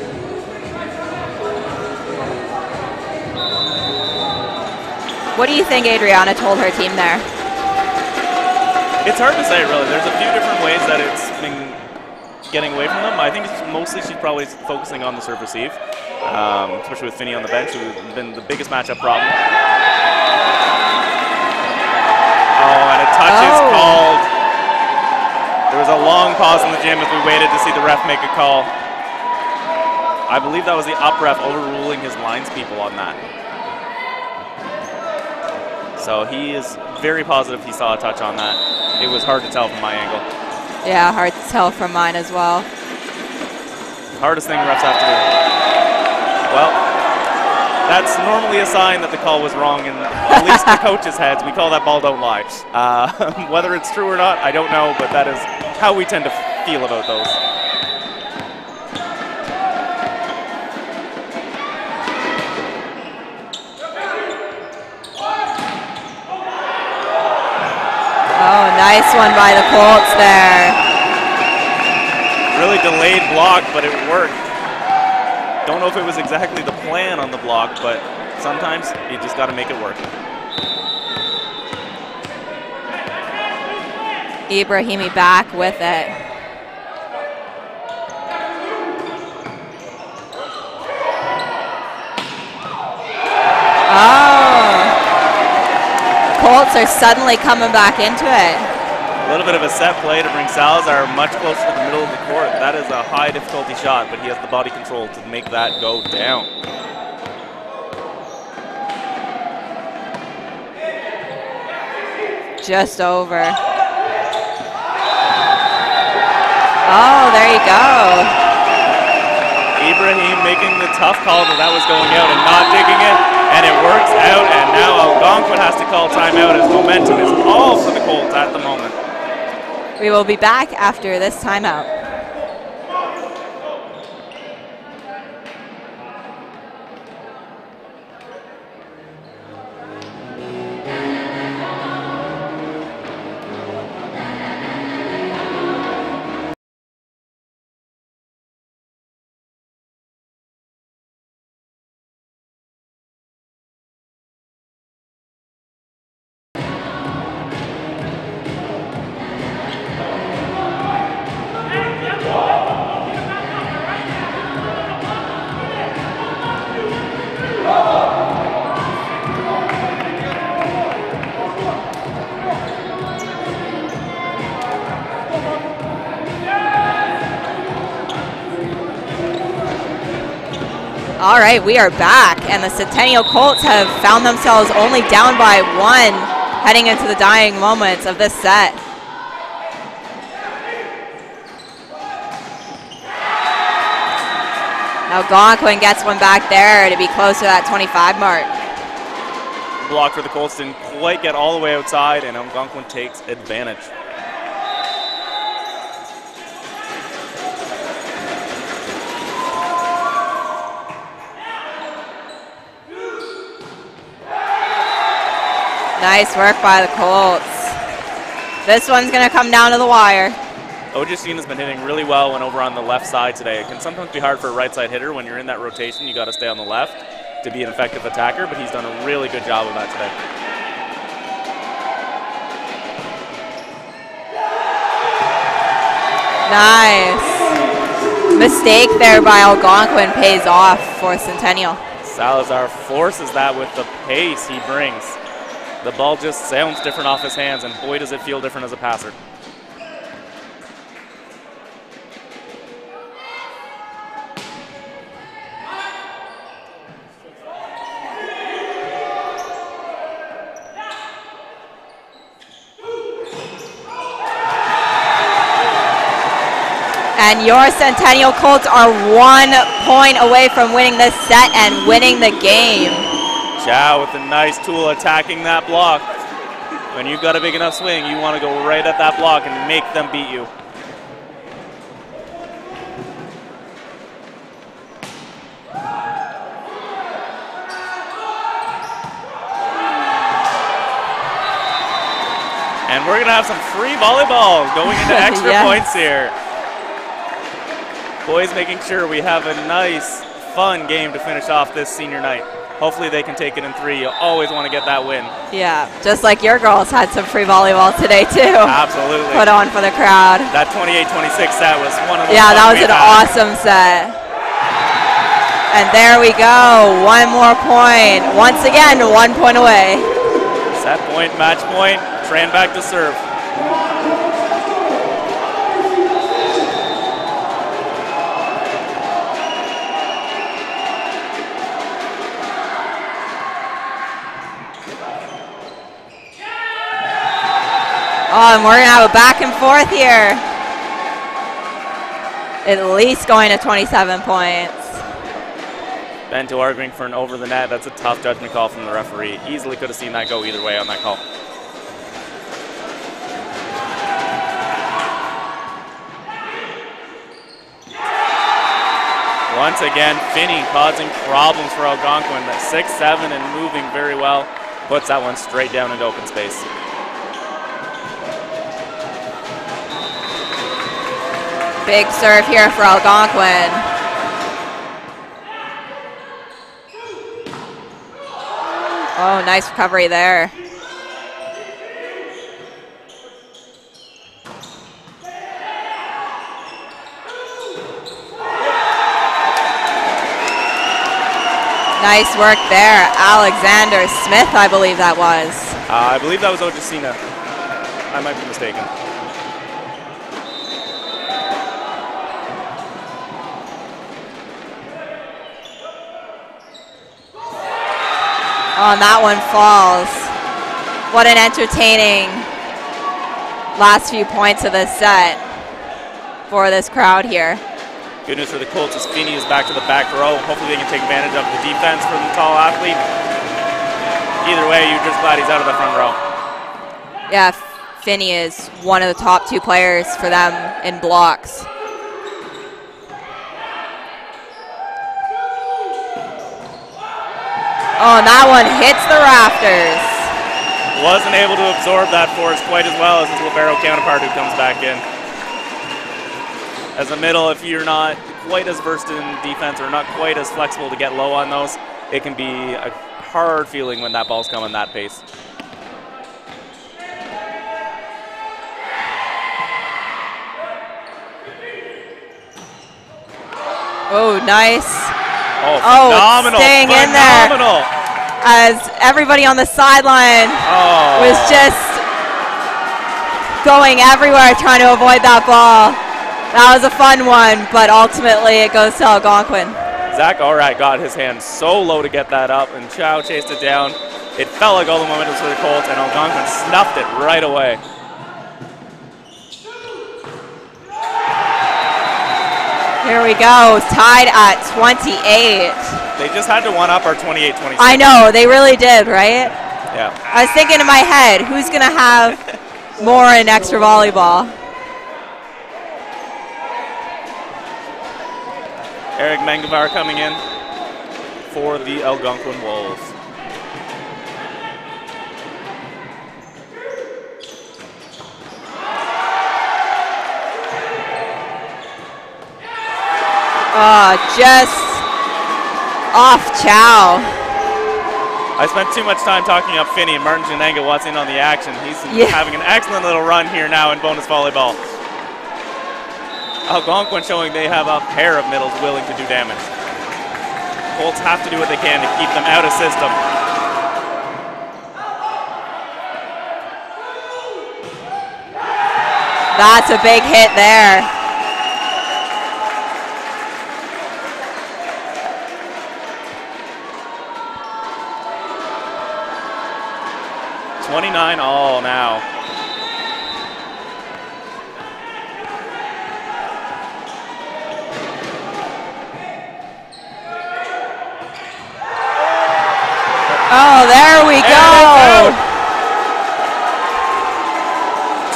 What do you think Adriana told her team there? It's hard to say, really. There's a few different ways that it's been getting away from them. I think mostly she's probably focusing on the serve receive, um, especially with Finney on the bench, who's been the biggest matchup problem. Oh, and a touch is Oh. called. There was a long pause in the gym as we waited to see the ref make a call. I believe that was the up ref overruling his lines people on that. So he is very positive he saw a touch on that. It was hard to tell from my angle. Yeah, hard to tell from mine as well. Hardest thing refs have to do. Well, that's normally a sign that the call was wrong in at least the coaches' heads. We call that ball don't lie. Uh, whether it's true or not, I don't know, but that is how we tend to feel about those. Oh, nice one by the Colts there. Really delayed block, but it worked. Don't know if it was exactly the plan on the block, but sometimes you just got to make it work. Ibrahimi back with it. Oh. Colts are suddenly coming back into it. A little bit of a set play to bring Salazar much closer to the middle of the court. That is a high difficulty shot, but he has the body control to make that go down. Just over. Oh, there you go. Ibrahimi making the tough call that that was going out and not digging it, and it works out, and now Algonquin has to call timeout as momentum is all for the Colts at the moment. We will be back after this timeout. Right, we are back, and the Centennial Colts have found themselves only down by one heading into the dying moments of this set. Now Algonquin gets one back there to be close to that 25 mark. Block for the Colts didn't quite get all the way outside, and Algonquin takes advantage. Nice work by the Colts. This one's going to come down to the wire. Ojashina has been hitting really well when over on the left side today. It can sometimes be hard for a right side hitter when you're in that rotation. You got to stay on the left to be an effective attacker, but he's done a really good job of that today. Nice. Mistake there by Algonquin pays off for Centennial. Salazar forces that with the pace he brings. The ball just sounds different off his hands, and boy, does it feel different as a passer. And your Centennial Colts are one point away from winning this set and winning the game. Chow with a nice tool attacking that block. When you've got a big enough swing, you want to go right at that block and make them beat you. And we're going to have some free volleyball going into extra points here. Boys making sure we have a nice, fun game to finish off this senior night. Hopefully they can take it in three. You always want to get that win. Yeah, just like your girls had some free volleyball today too. Absolutely. Put on for the crowd. That 28-26 set was one of the Yeah, that was an had. awesome set. And there we go. One more point. Once again, one point away. Set point, match point. Tran back to serve. Oh, and we're going to have a back and forth here. At least going to 27 points. Bento arguing for an over the net. That's a tough judgment call from the referee. Easily could have seen that go either way on that call. Once again, Finney causing problems for Algonquin. That 6-7 and moving very well. Puts that one straight down into open space. Big serve here for Algonquin. Oh, nice recovery there. Nice work there. Alexander Smith, I believe that was. Uh, I believe that was Ojashina. I might be mistaken. Oh, and that one falls. What an entertaining last few points of this set for this crowd here. Good news for the Colts is Feeney is back to the back row. Hopefully they can take advantage of the defense from the tall athlete. Either way, you're just glad he's out of the front row. Yeah, Finney is one of the top two players for them in blocks. Oh, and that one hits the rafters. Wasn't able to absorb that force quite as well as his libero counterpart who comes back in. As a middle, if you're not quite as versed in defense or not quite as flexible to get low on those, it can be a hard feeling when that ball's coming that pace. Oh, nice. Oh, Oh, phenomenal! staying in there. As everybody on the sideline Oh, was just going everywhere trying to avoid that ball. That was a fun one, but ultimately it goes to Algonquin. Zach Allrat got his hand so low to get that up, and Chow chased it down. It felt like all the momentum for the Colts, and Algonquin snuffed it right away. Here we go, tied at 28. They just had to one up our 28-26. I know, they really did, right? Yeah. I was thinking in my head, who's going to have more in extra volleyball? Eric Mangavar coming in for the Algonquin Wolves. Oh, just off Chow. I spent too much time talking up Finney, and Martin Jananga wants in on the action. He's Yeah. having an excellent little run here now in bonus volleyball. Algonquin showing they have a pair of middles willing to do damage. Colts have to do what they can to keep them out of system. That's a big hit there. Twenty-nine all now. Oh, there we go.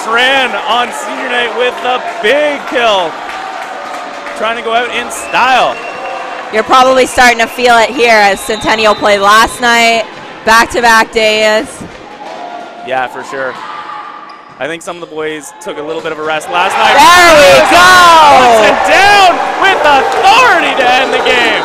Tran on senior night with the big kill. Trying to go out in style. You're probably starting to feel it here as Centennial played last night, back to back days. Yeah, for sure. I think some of the boys took a little bit of a rest last night. There we go! Puts it down with authority to end the game.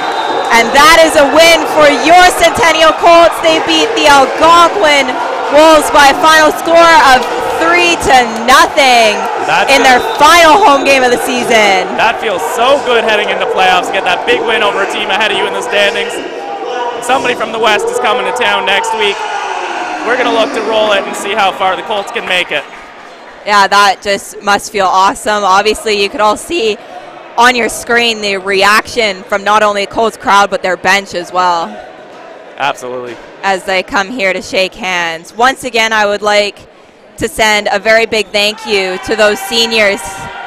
And that is a win for your Centennial Colts. They beat the Algonquin Wolves by a final score of three to nothing That's in their final home game of the season. That feels so good heading into playoffs. Get that big win over a team ahead of you in the standings. Somebody from the West is coming to town next week. We're going to look to roll it and see how far the Colts can make it. Yeah, that just must feel awesome. Obviously, you could all see on your screen the reaction from not only the Colts crowd but their bench as well Absolutely. as they come here to shake hands. Once again, I would like to send a very big thank you to those seniors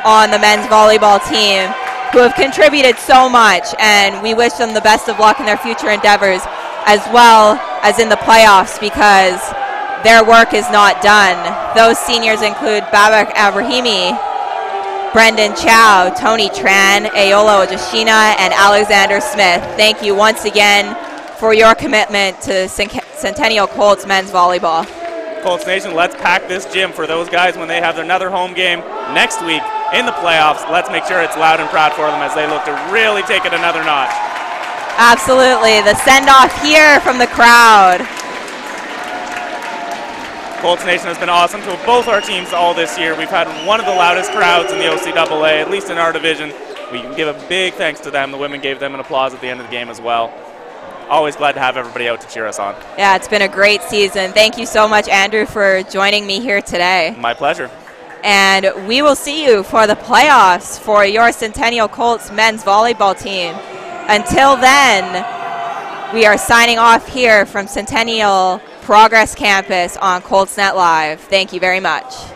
on the men's volleyball team who have contributed so much, and we wish them the best of luck in their future endeavors as well as in the playoffs because their work is not done. Those seniors include Babak Ibrahimi, Brendan Chow, Tony Tran, Ayola Ojashina, and Alexander Smith. Thank you once again for your commitment to Centennial Colts men's volleyball. Colts Nation, let's pack this gym for those guys when they have their another home game next week in the playoffs. Let's make sure it's loud and proud for them as they look to really take it another notch. Absolutely. The send off here from the crowd. Colts Nation has been awesome to both our teams all this year. We've had one of the loudest crowds in the OCAA, at least in our division. We can give a big thanks to them. The women gave them an applause at the end of the game as well. Always glad to have everybody out to cheer us on. Yeah, it's been a great season. Thank you so much, Andrew, for joining me here today. My pleasure. And we will see you for the playoffs for your Centennial Colts men's volleyball team. Until then, we are signing off here from Centennial Progress Campus on Coltsnet Live. Thank you very much.